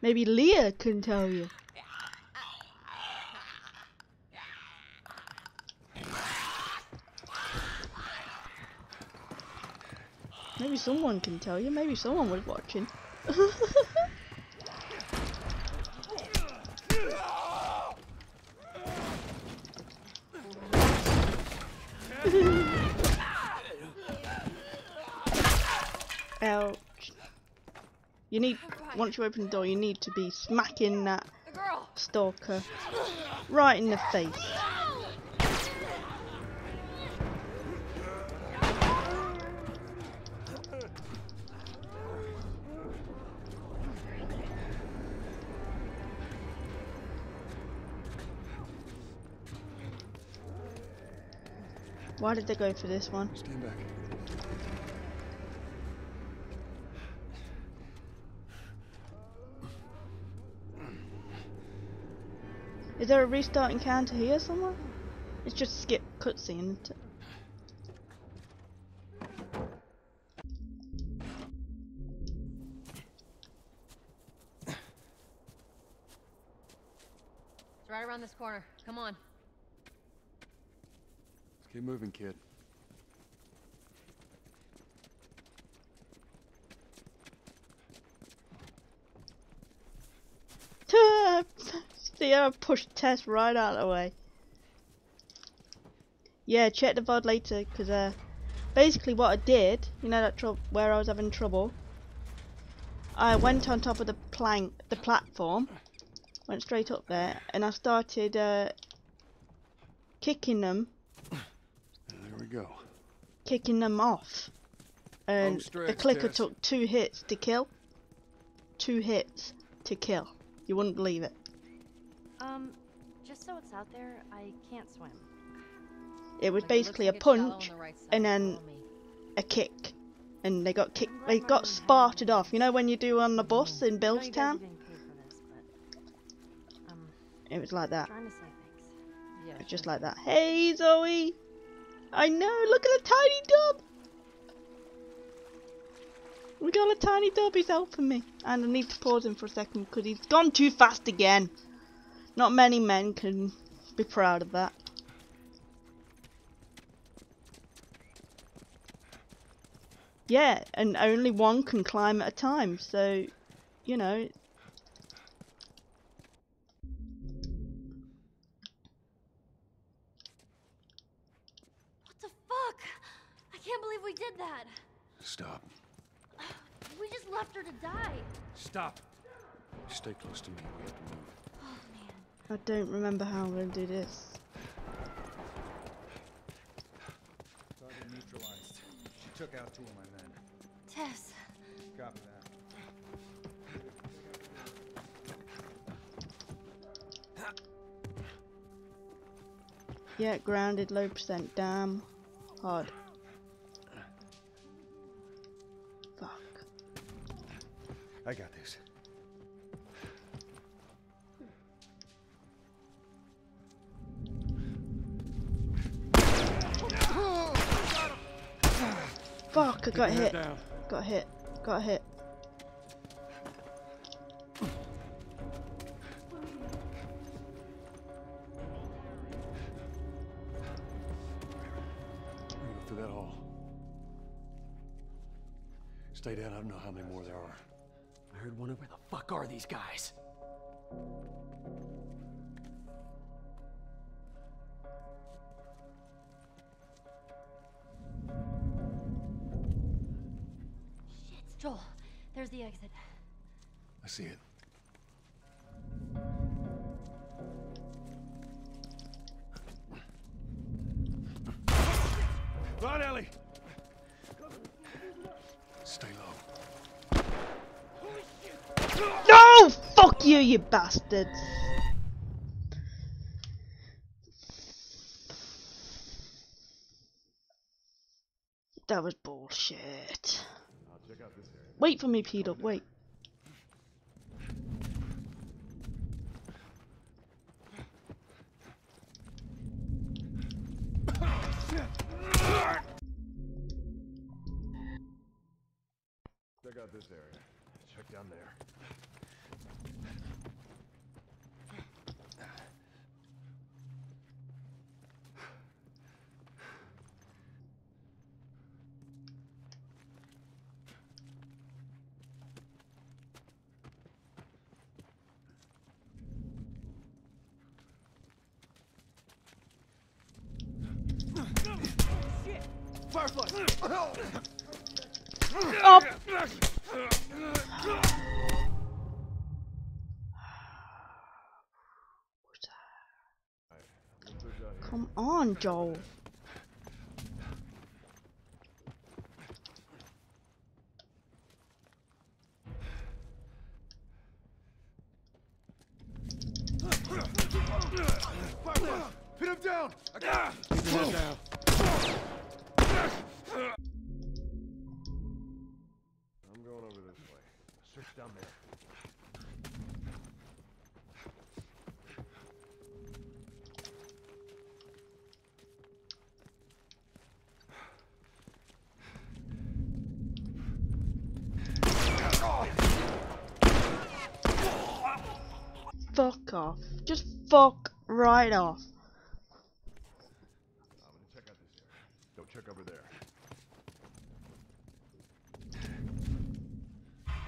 Maybe Leah can tell you. Maybe someone can tell you. Maybe someone was watching. Ouch. You need, once you open the door, you need to be smacking that stalker right in the face. Why did they go for this one? Stand back. Is there a restart encounter here somewhere? It's just skip cutscene. isn't it? It's right around this corner. Come on. Keep moving, kid. See how I pushed Tess right out of the way. Yeah, check the VOD later, because uh, basically what I did, you know that where I was having trouble, I went on top of the plank, the platform, went straight up there, and I started uh, kicking them, There we go. kicking them off. And the clicker Tess. took two hits to kill. Two hits to kill. You wouldn't believe it. Um, just so it's out there, I can't swim. It was Like, it basically like a it's shallow on punch right and then a kick, and they got kicked. They got sparted off. You know when you do on the bus in I know you guys are Bill's Town? getting paid for this, but um, It was like that. trying to say. Yeah. It's just like that. Hey Zoe, I know. Look at the tiny dub. We got a tiny dub. He's helping me, and I need to pause him for a second because he's gone too fast again. Not many men can be proud of that. Yeah, and only one can climb at a time, so, you know. What the fuck? I can't believe we did that. Stop. We just left her to die. Stop. Stay close to me. We have to move. Man. I don't remember how I'm going to do this. Target neutralized. She took out two of my men. Tess. Copy that. Yeah, grounded, low percent, damn hard. Fuck. I got this. Fuck, I got hit. down. Got hit. Got hit. Through that hole. Stay down. I don't know how many more there are. I heard one of where the fuck are these guys? Joel, there's the exit. I see it. Run, Ellie! Stay low. No! Fuck you, you bastards! That was bullshit. Wait for me, Peter. Wait. Check out this area. Check down there. Firefly! Come on, Joel. Firefly! Pin him down! I got him! Keep your head down. I'm going over this way. Search down there. Fuck off. Just fuck right off. Check out this area. Go check over there.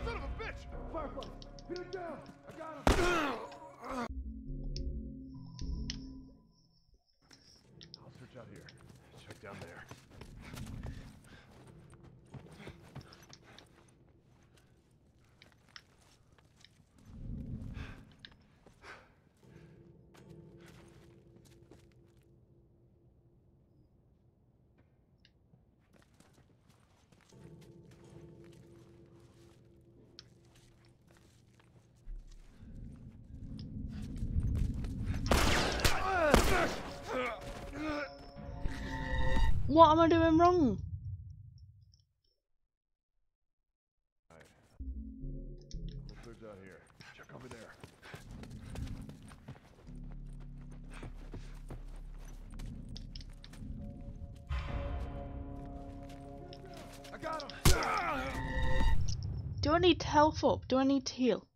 Son of a bitch! Firefly! Pin him down! I got him! I'll search out here. Check down there. What am I doing wrong? Do I need health up? Do I need to heal?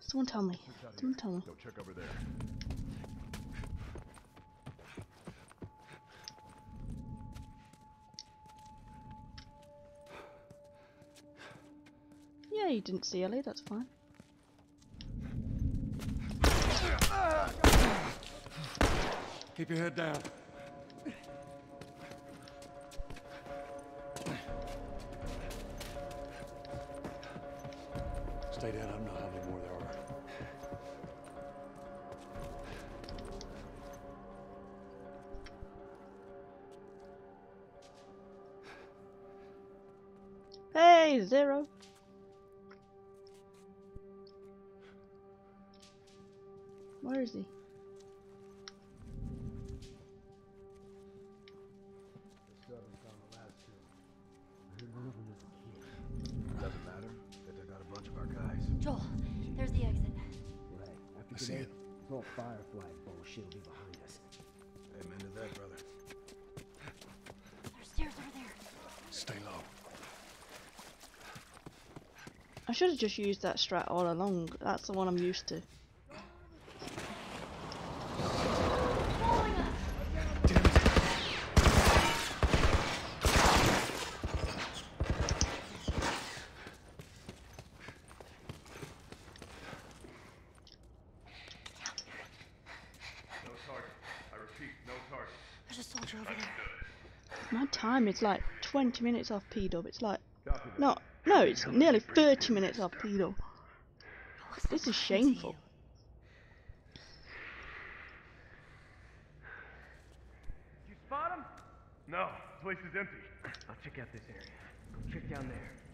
Someone tell me. Someone tell me. Go check over there. Yeah, you didn't see Ellie, that's fine. Keep your head down. should have just used that strat all along. That's the one I'm used to. time is like 20 minutes off P-Dub. It's like not no, it's nearly 30 minutes off P-Dub. This is shameful. You spot him? No, the place is empty. I'll check out this area. Go check down there.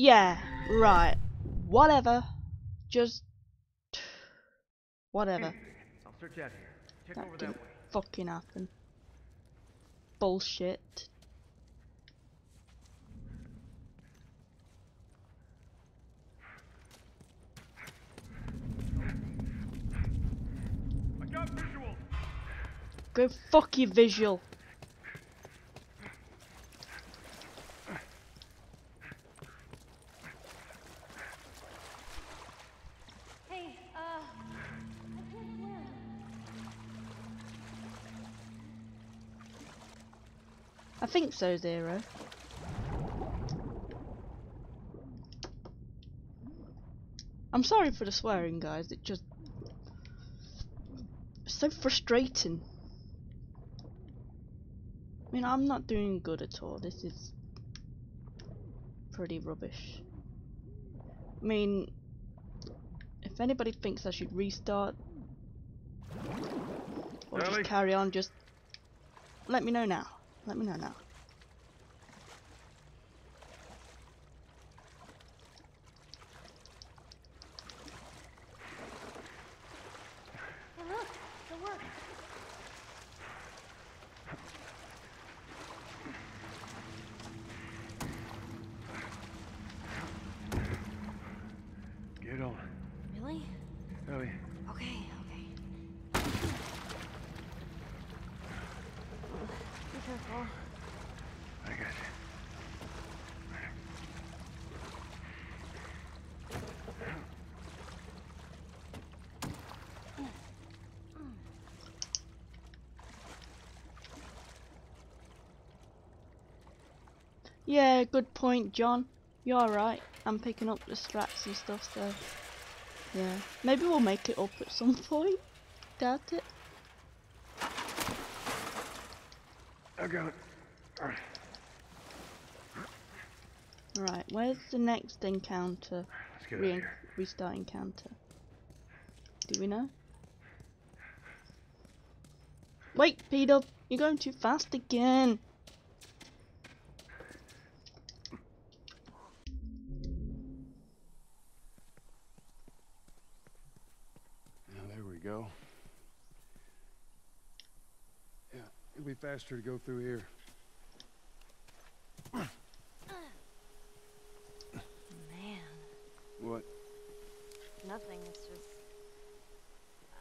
Yeah, right. Whatever. Just. Whatever. I'll search out here. Check That over that didn't way. fucking happen. Bullshit. I got visual. Go fuck your visual. Think so, Zero. I'm sorry for the swearing, guys. It just it's so frustrating. I mean, I'm not doing good at all. This is pretty rubbish. I mean, if anybody thinks I should restart or Ellie? just carry on, just let me know now. Let me know now. Hey, look, it worked. Get on. Really? Ellie, Okay, okay. Be careful. I got you. Yeah, good point, John. You're right. I'm picking up the strats and stuff, so yeah. Maybe we'll make it up at some point. Doubt it. I got it. Alright. Right, where's the next encounter? Let's get out here. Restart encounter. Do we know? Wait, P-Dub, you're going too fast again. Now, there we go. Yeah, it'll be faster to go through here. Man, What? nothing. It's just.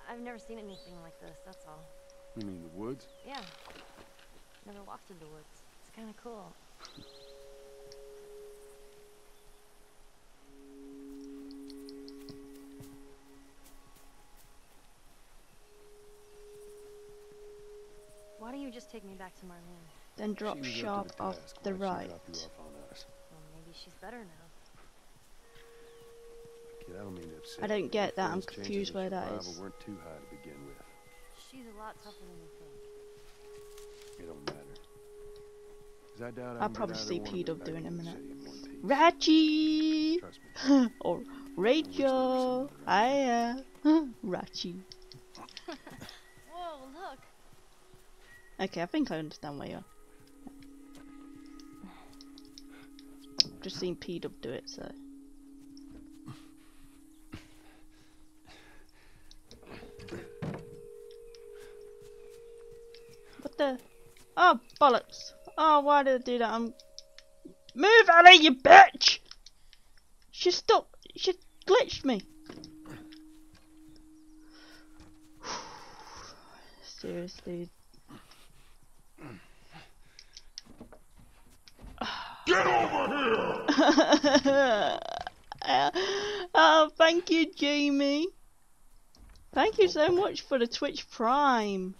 I've never seen anything like this, that's all. You mean the woods? Yeah. Never walked through the woods. It's kind of cool. take me back to Marlene? Then drop She was sharp the off the right. off? Well, maybe she's better now. Kid, I don't mean to upset I don't get that. I'm confused where that is. weren't too high to begin with. She's a lot tougher than you think. It don't matter. 'Cause I doubt I I'll can get probably see one of P-Dub doing back in a in minute. city in one piece. Ratchy! Trust or Rachel! Hiya! Ratchy. Whoa, look! Okay, I think I understand where you're. Just seen P-Dub do it, so. What the? Oh, bollocks! Oh, why did I do that? I'm. Move, Ellie, you bitch! She stuck. She glitched me. Seriously. Get over here! oh, thank you, Jamie. Thank you so much for the Twitch Prime.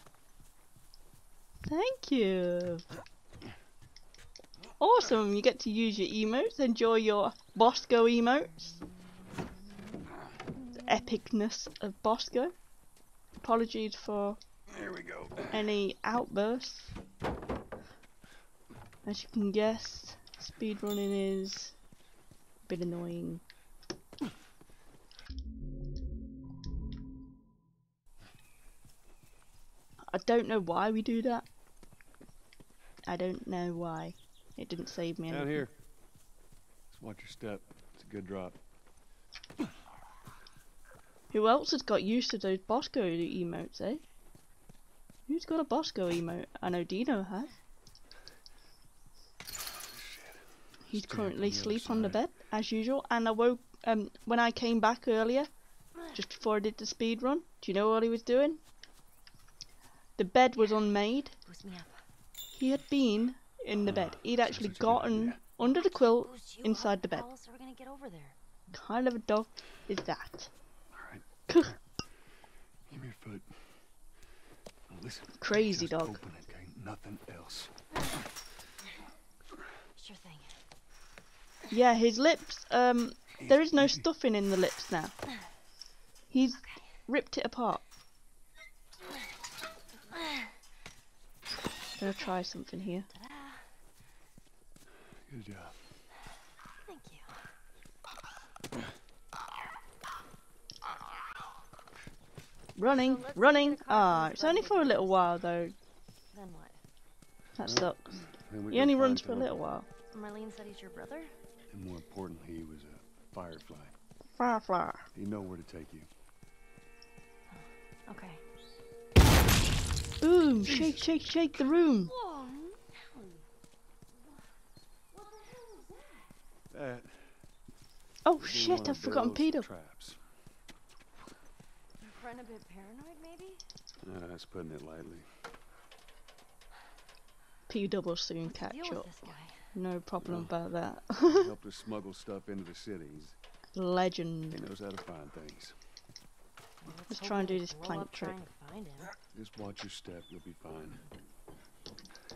Thank you. Awesome, you get to use your emotes, enjoy your Bosco emotes. The epicness of Bosco. Apologies for Here we go. any outbursts. As you can guess, speedrunning is a bit annoying. I don't know why we do that. I don't know why. It didn't save me Down anything. here. Just watch your step. It's a good drop. Who else has got used to those Bosco emotes, eh? Who's got a Bosco emote? I know Dino has. He's currently asleep on the bed, as usual, and I woke, um, when I came back earlier, just before I did the speed run, do you know what he was doing? The bed was unmade. Boost me up. He had been in the bed. He'd actually gotten under the quilt inside the bed. How else are we gonna get over there? kind of a dog is that? Give me your foot. Now listen. Crazy dog. Open it. Nothing else. Sure thing. Yeah, his lips, um, there is no stuffing in the lips now. He's ripped it apart. I'm Gonna try something here. Good job. Thank you. Running, running. Ah, it's only for a little while though. Then what? That sucks. He only runs for a little while. Marlene said he's your brother? And more importantly, he was a firefly. Firefly. far. He know where to take you. Okay. Boom! Shake, shake, shake the room. Whoa, That. Oh shit! I've forgotten Peter. Traps. Your friend a bit paranoid, maybe? Uh, that's putting it lightly. P double soon catch deal with up. This guy? No problem about that. He helped us smuggle stuff into the cities. Legend. he knows how to find things. Let's try and do this plank trick. trying to find him. Just watch your step. You'll be fine.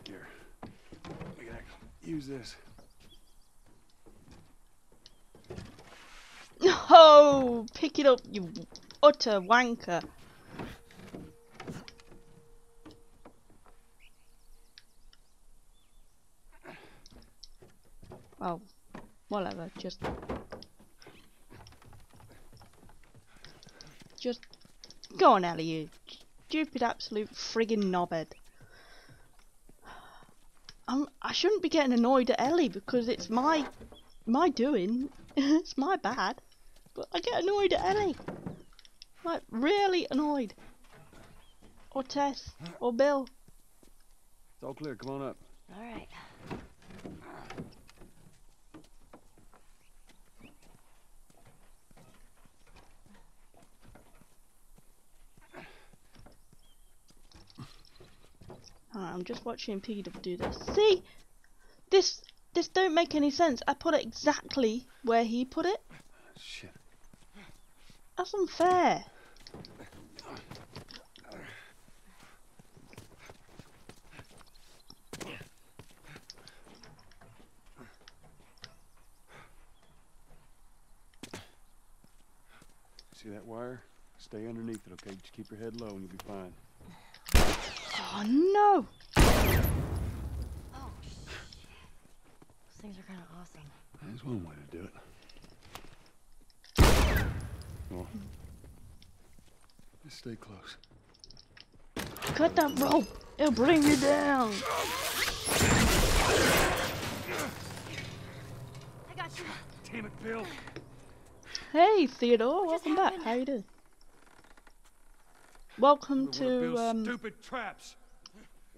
Here. We can actually use this. No! Oh, pick it up, you utter wanker. Oh, whatever. Just, just go on, Ellie. You stupid, absolute friggin' knobhead. I'm, I shouldn't be getting annoyed at Ellie because it's my, my doing. it's my bad. But I get annoyed at Ellie. Like, really annoyed. Or Tess. Or Bill. It's all clear. Come on up. Alright. I'm just watching Peter do this. See? This this don't make any sense. I put it exactly where he put it. Shit. That's unfair. See that wire? Stay underneath it, okay? Just keep your head low and you'll be fine. Oh no! Oh, shit. Those things are kind of awesome. There's one way to do it. Well, just stay close. Cut that rope! It'll bring you down! I got you. Damn it, Bill! Hey Theodore, welcome back. How you doing? Welcome to um Stupid traps!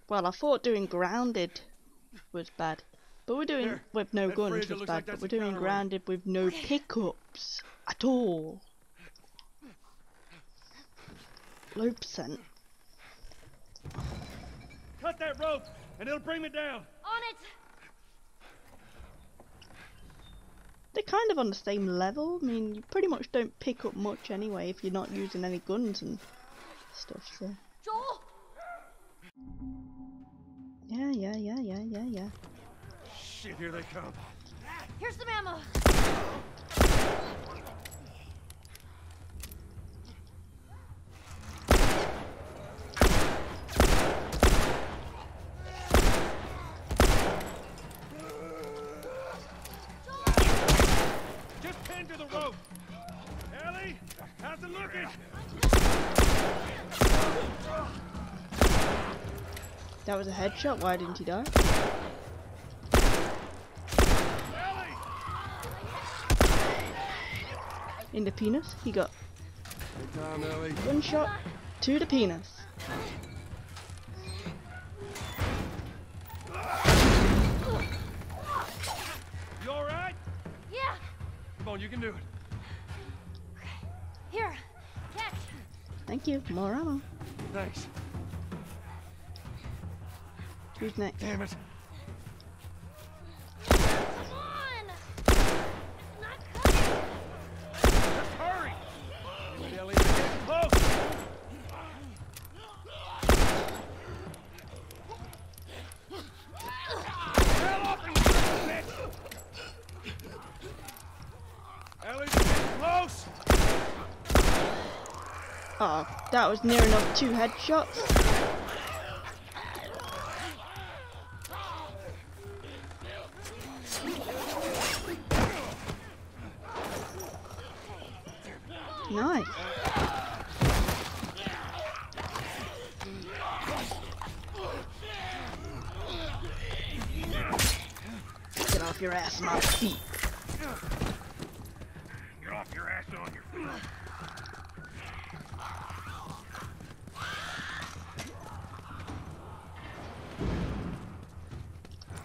Well I thought doing grounded was bad. But we're doing There, with no that guns fridge, was bad, like but we're doing counter one. grounded with no pickups at all. Low percent. Cut that rope and it'll bring me down! On it! They're kind of on the same level. I mean, you pretty much don't pick up much anyway if you're not using any guns and stuff. So yeah, yeah, yeah, yeah, yeah, yeah. shit, here they come. Here's some ammo. Just pinned to the rope. Ellie, how's it looking? That was a headshot. Why didn't he die? In the penis, he got time, one shot to the penis. You all right? Yeah. Come on, you can do it. Here. Catch. Thank you. More ammo. Thanks. Who's next? Damn it. Come on. Just hurry. Ellie, you're getting close. Hell off, you bitch. Ellie's getting close. Oh, that was near enough two headshots.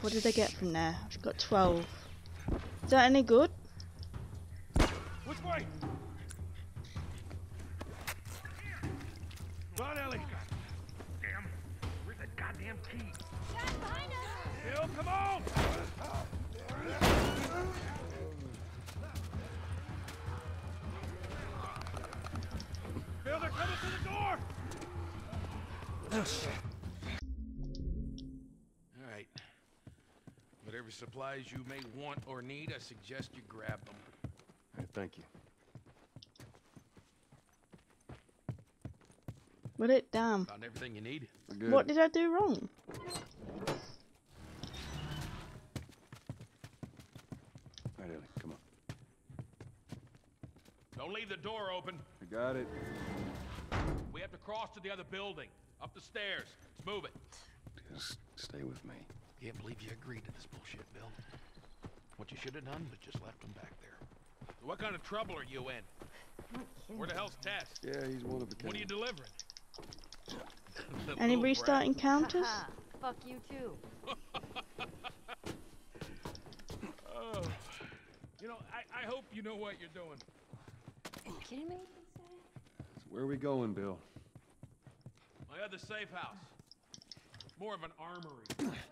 What did I get from there? I've got 12. Is that any good? Which way? Come on, Ellie. Damn. Where's that goddamn key? Bill, come on! Bill, they're coming to the door! Oh, All right. Whatever supplies you may want or need, I suggest you grab them. Hey, thank you. Will it? Damn. Found everything you need. Good. What did I do wrong? All right, Ellie, come on. Don't leave the door open. I got it. We have to cross to the other building. Up the stairs. Let's move it. Just stay with me. Can't believe you agreed to this bullshit, Bill. What you should have done was just left him back there. What kind of trouble are you in? Where the hell's Tess? Yeah, he's one of the. kind. What are you delivering? The Any little restart encounters? Fuck you too. Oh. You know, I, I hope you know what you're doing. Are you kidding me? Where are we going, Bill? My other safe house. More of an armory.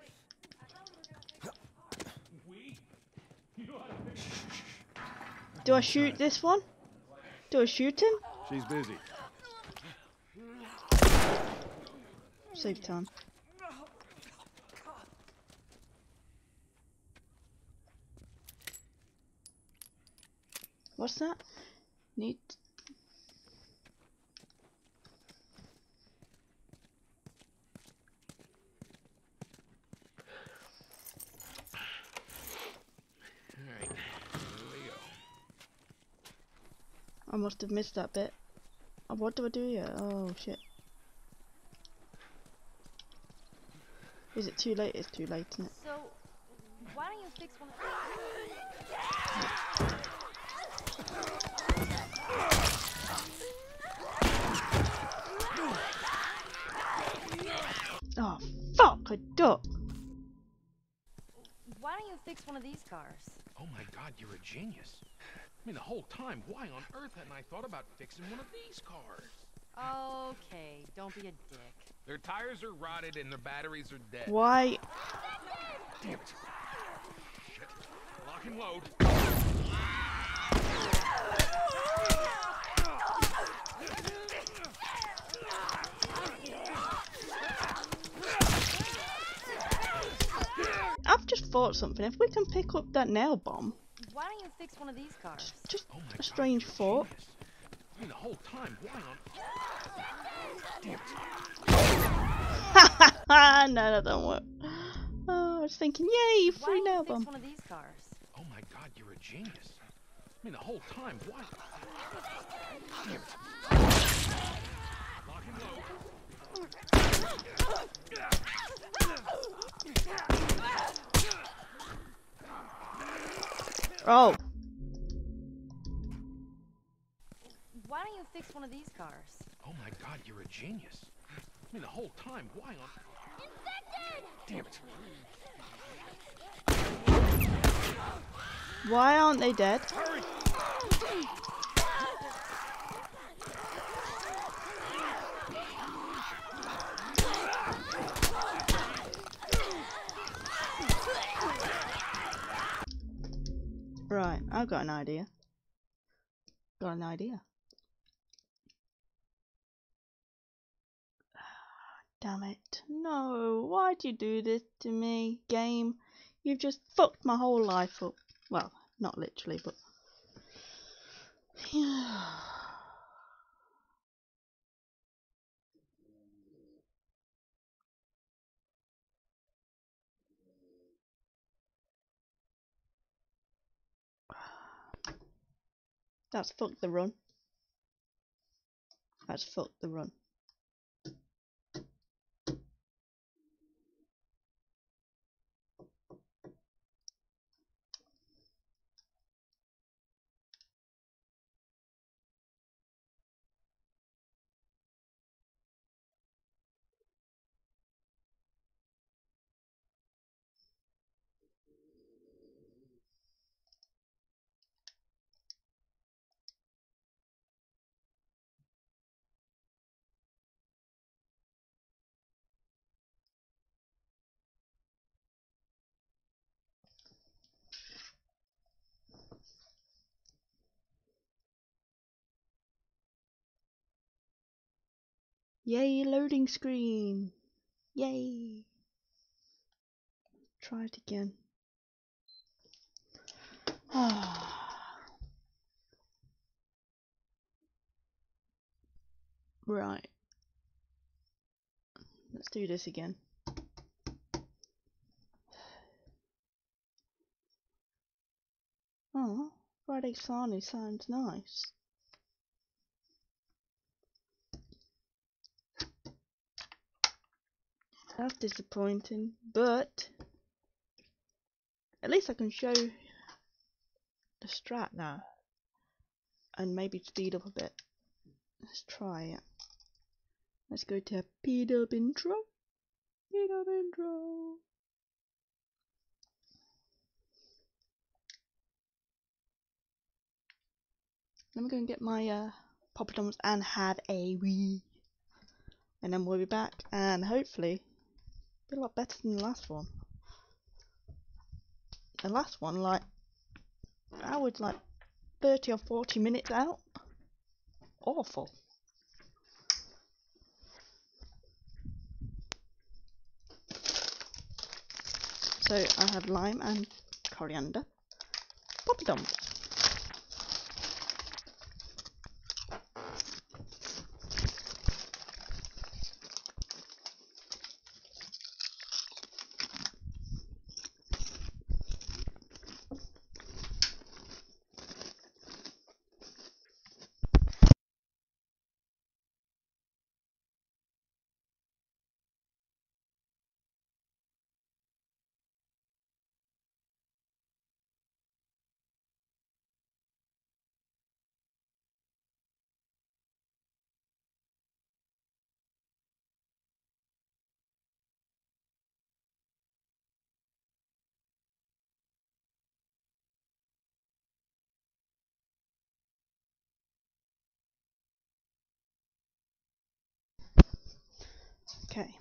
Do I shoot this one? Do I shoot him? She's busy. Save time. What's that? Need. Alright, here we go. I must have missed that bit. Oh, what do I do here? Oh shit. Is it too late? It's too late, isn't it? So, why don't you fix one of Oh fuck! I duck. Why don't you fix one of these cars? Oh my god, you're a genius. I mean, the whole time, why on earth hadn't I thought about fixing one of these cars? Okay, don't be a dick. Their tires are rotted and their batteries are dead. Why? Damn it. Shit. Lock and load. I've just thought something. If we can pick up that nail bomb, Why don't you fix one of these cars? just oh a strange thought. I mean, the whole time, why on... Damn it. no, that don't work. Oh, I was thinking, yay, free don't nail bomb. one of these cars? Oh my god, you're a genius. I mean, the whole time, why... Damn it. Lock and load. Oh, Why don't you fix one of these cars? Oh my god, you're a genius. I mean, the whole time, why on... Damn it. why aren't they dead? Hurry! Right, I've got an idea. Got an idea. Damn it. No, why'd you do this to me, game? You've just fucked my whole life up. Well, not literally, but. That's fucked the run. That's fucked the run. Yay, loading screen. Yay. Try it again. right. Let's do this again. Oh, Friday Sani sounds nice. That's disappointing, but at least I can show the strat now and maybe speed up a bit. Let's try it. Let's go to speed up intro. Speed up intro. Let me go and get my uh, poppadoms and have a wee. And then we'll be back and hopefully a lot better than the last one. The last one, like, I was like 30 or 40 minutes out. Awful. So I have lime and coriander. Poppadoms. Okay.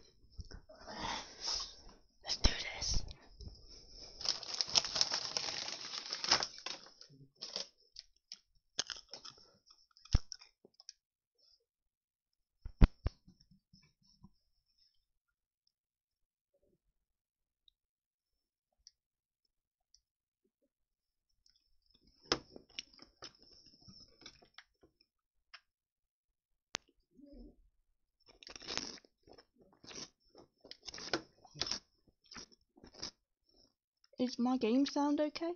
Is my game sound okay?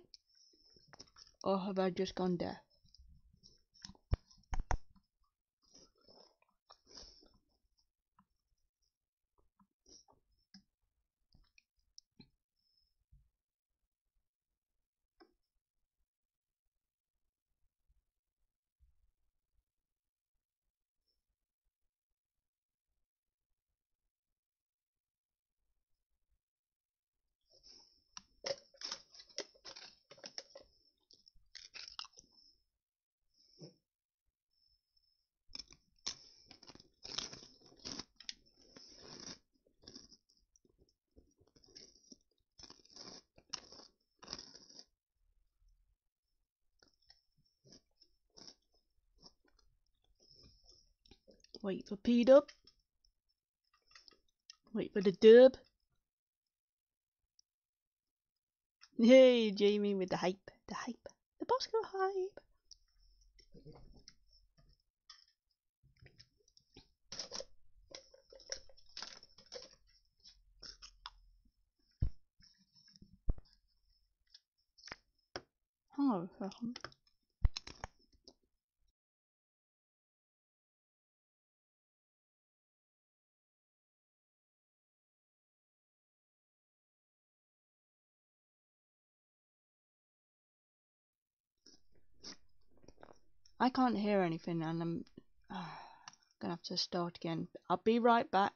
Or have I just gone deaf? Wait for P-Dub. Wait for the dub. Hey, Jamie with the hype. The hype. The Bosco hype. Hello, I can't hear anything and I'm uh, gonna have to start again. I'll be right back.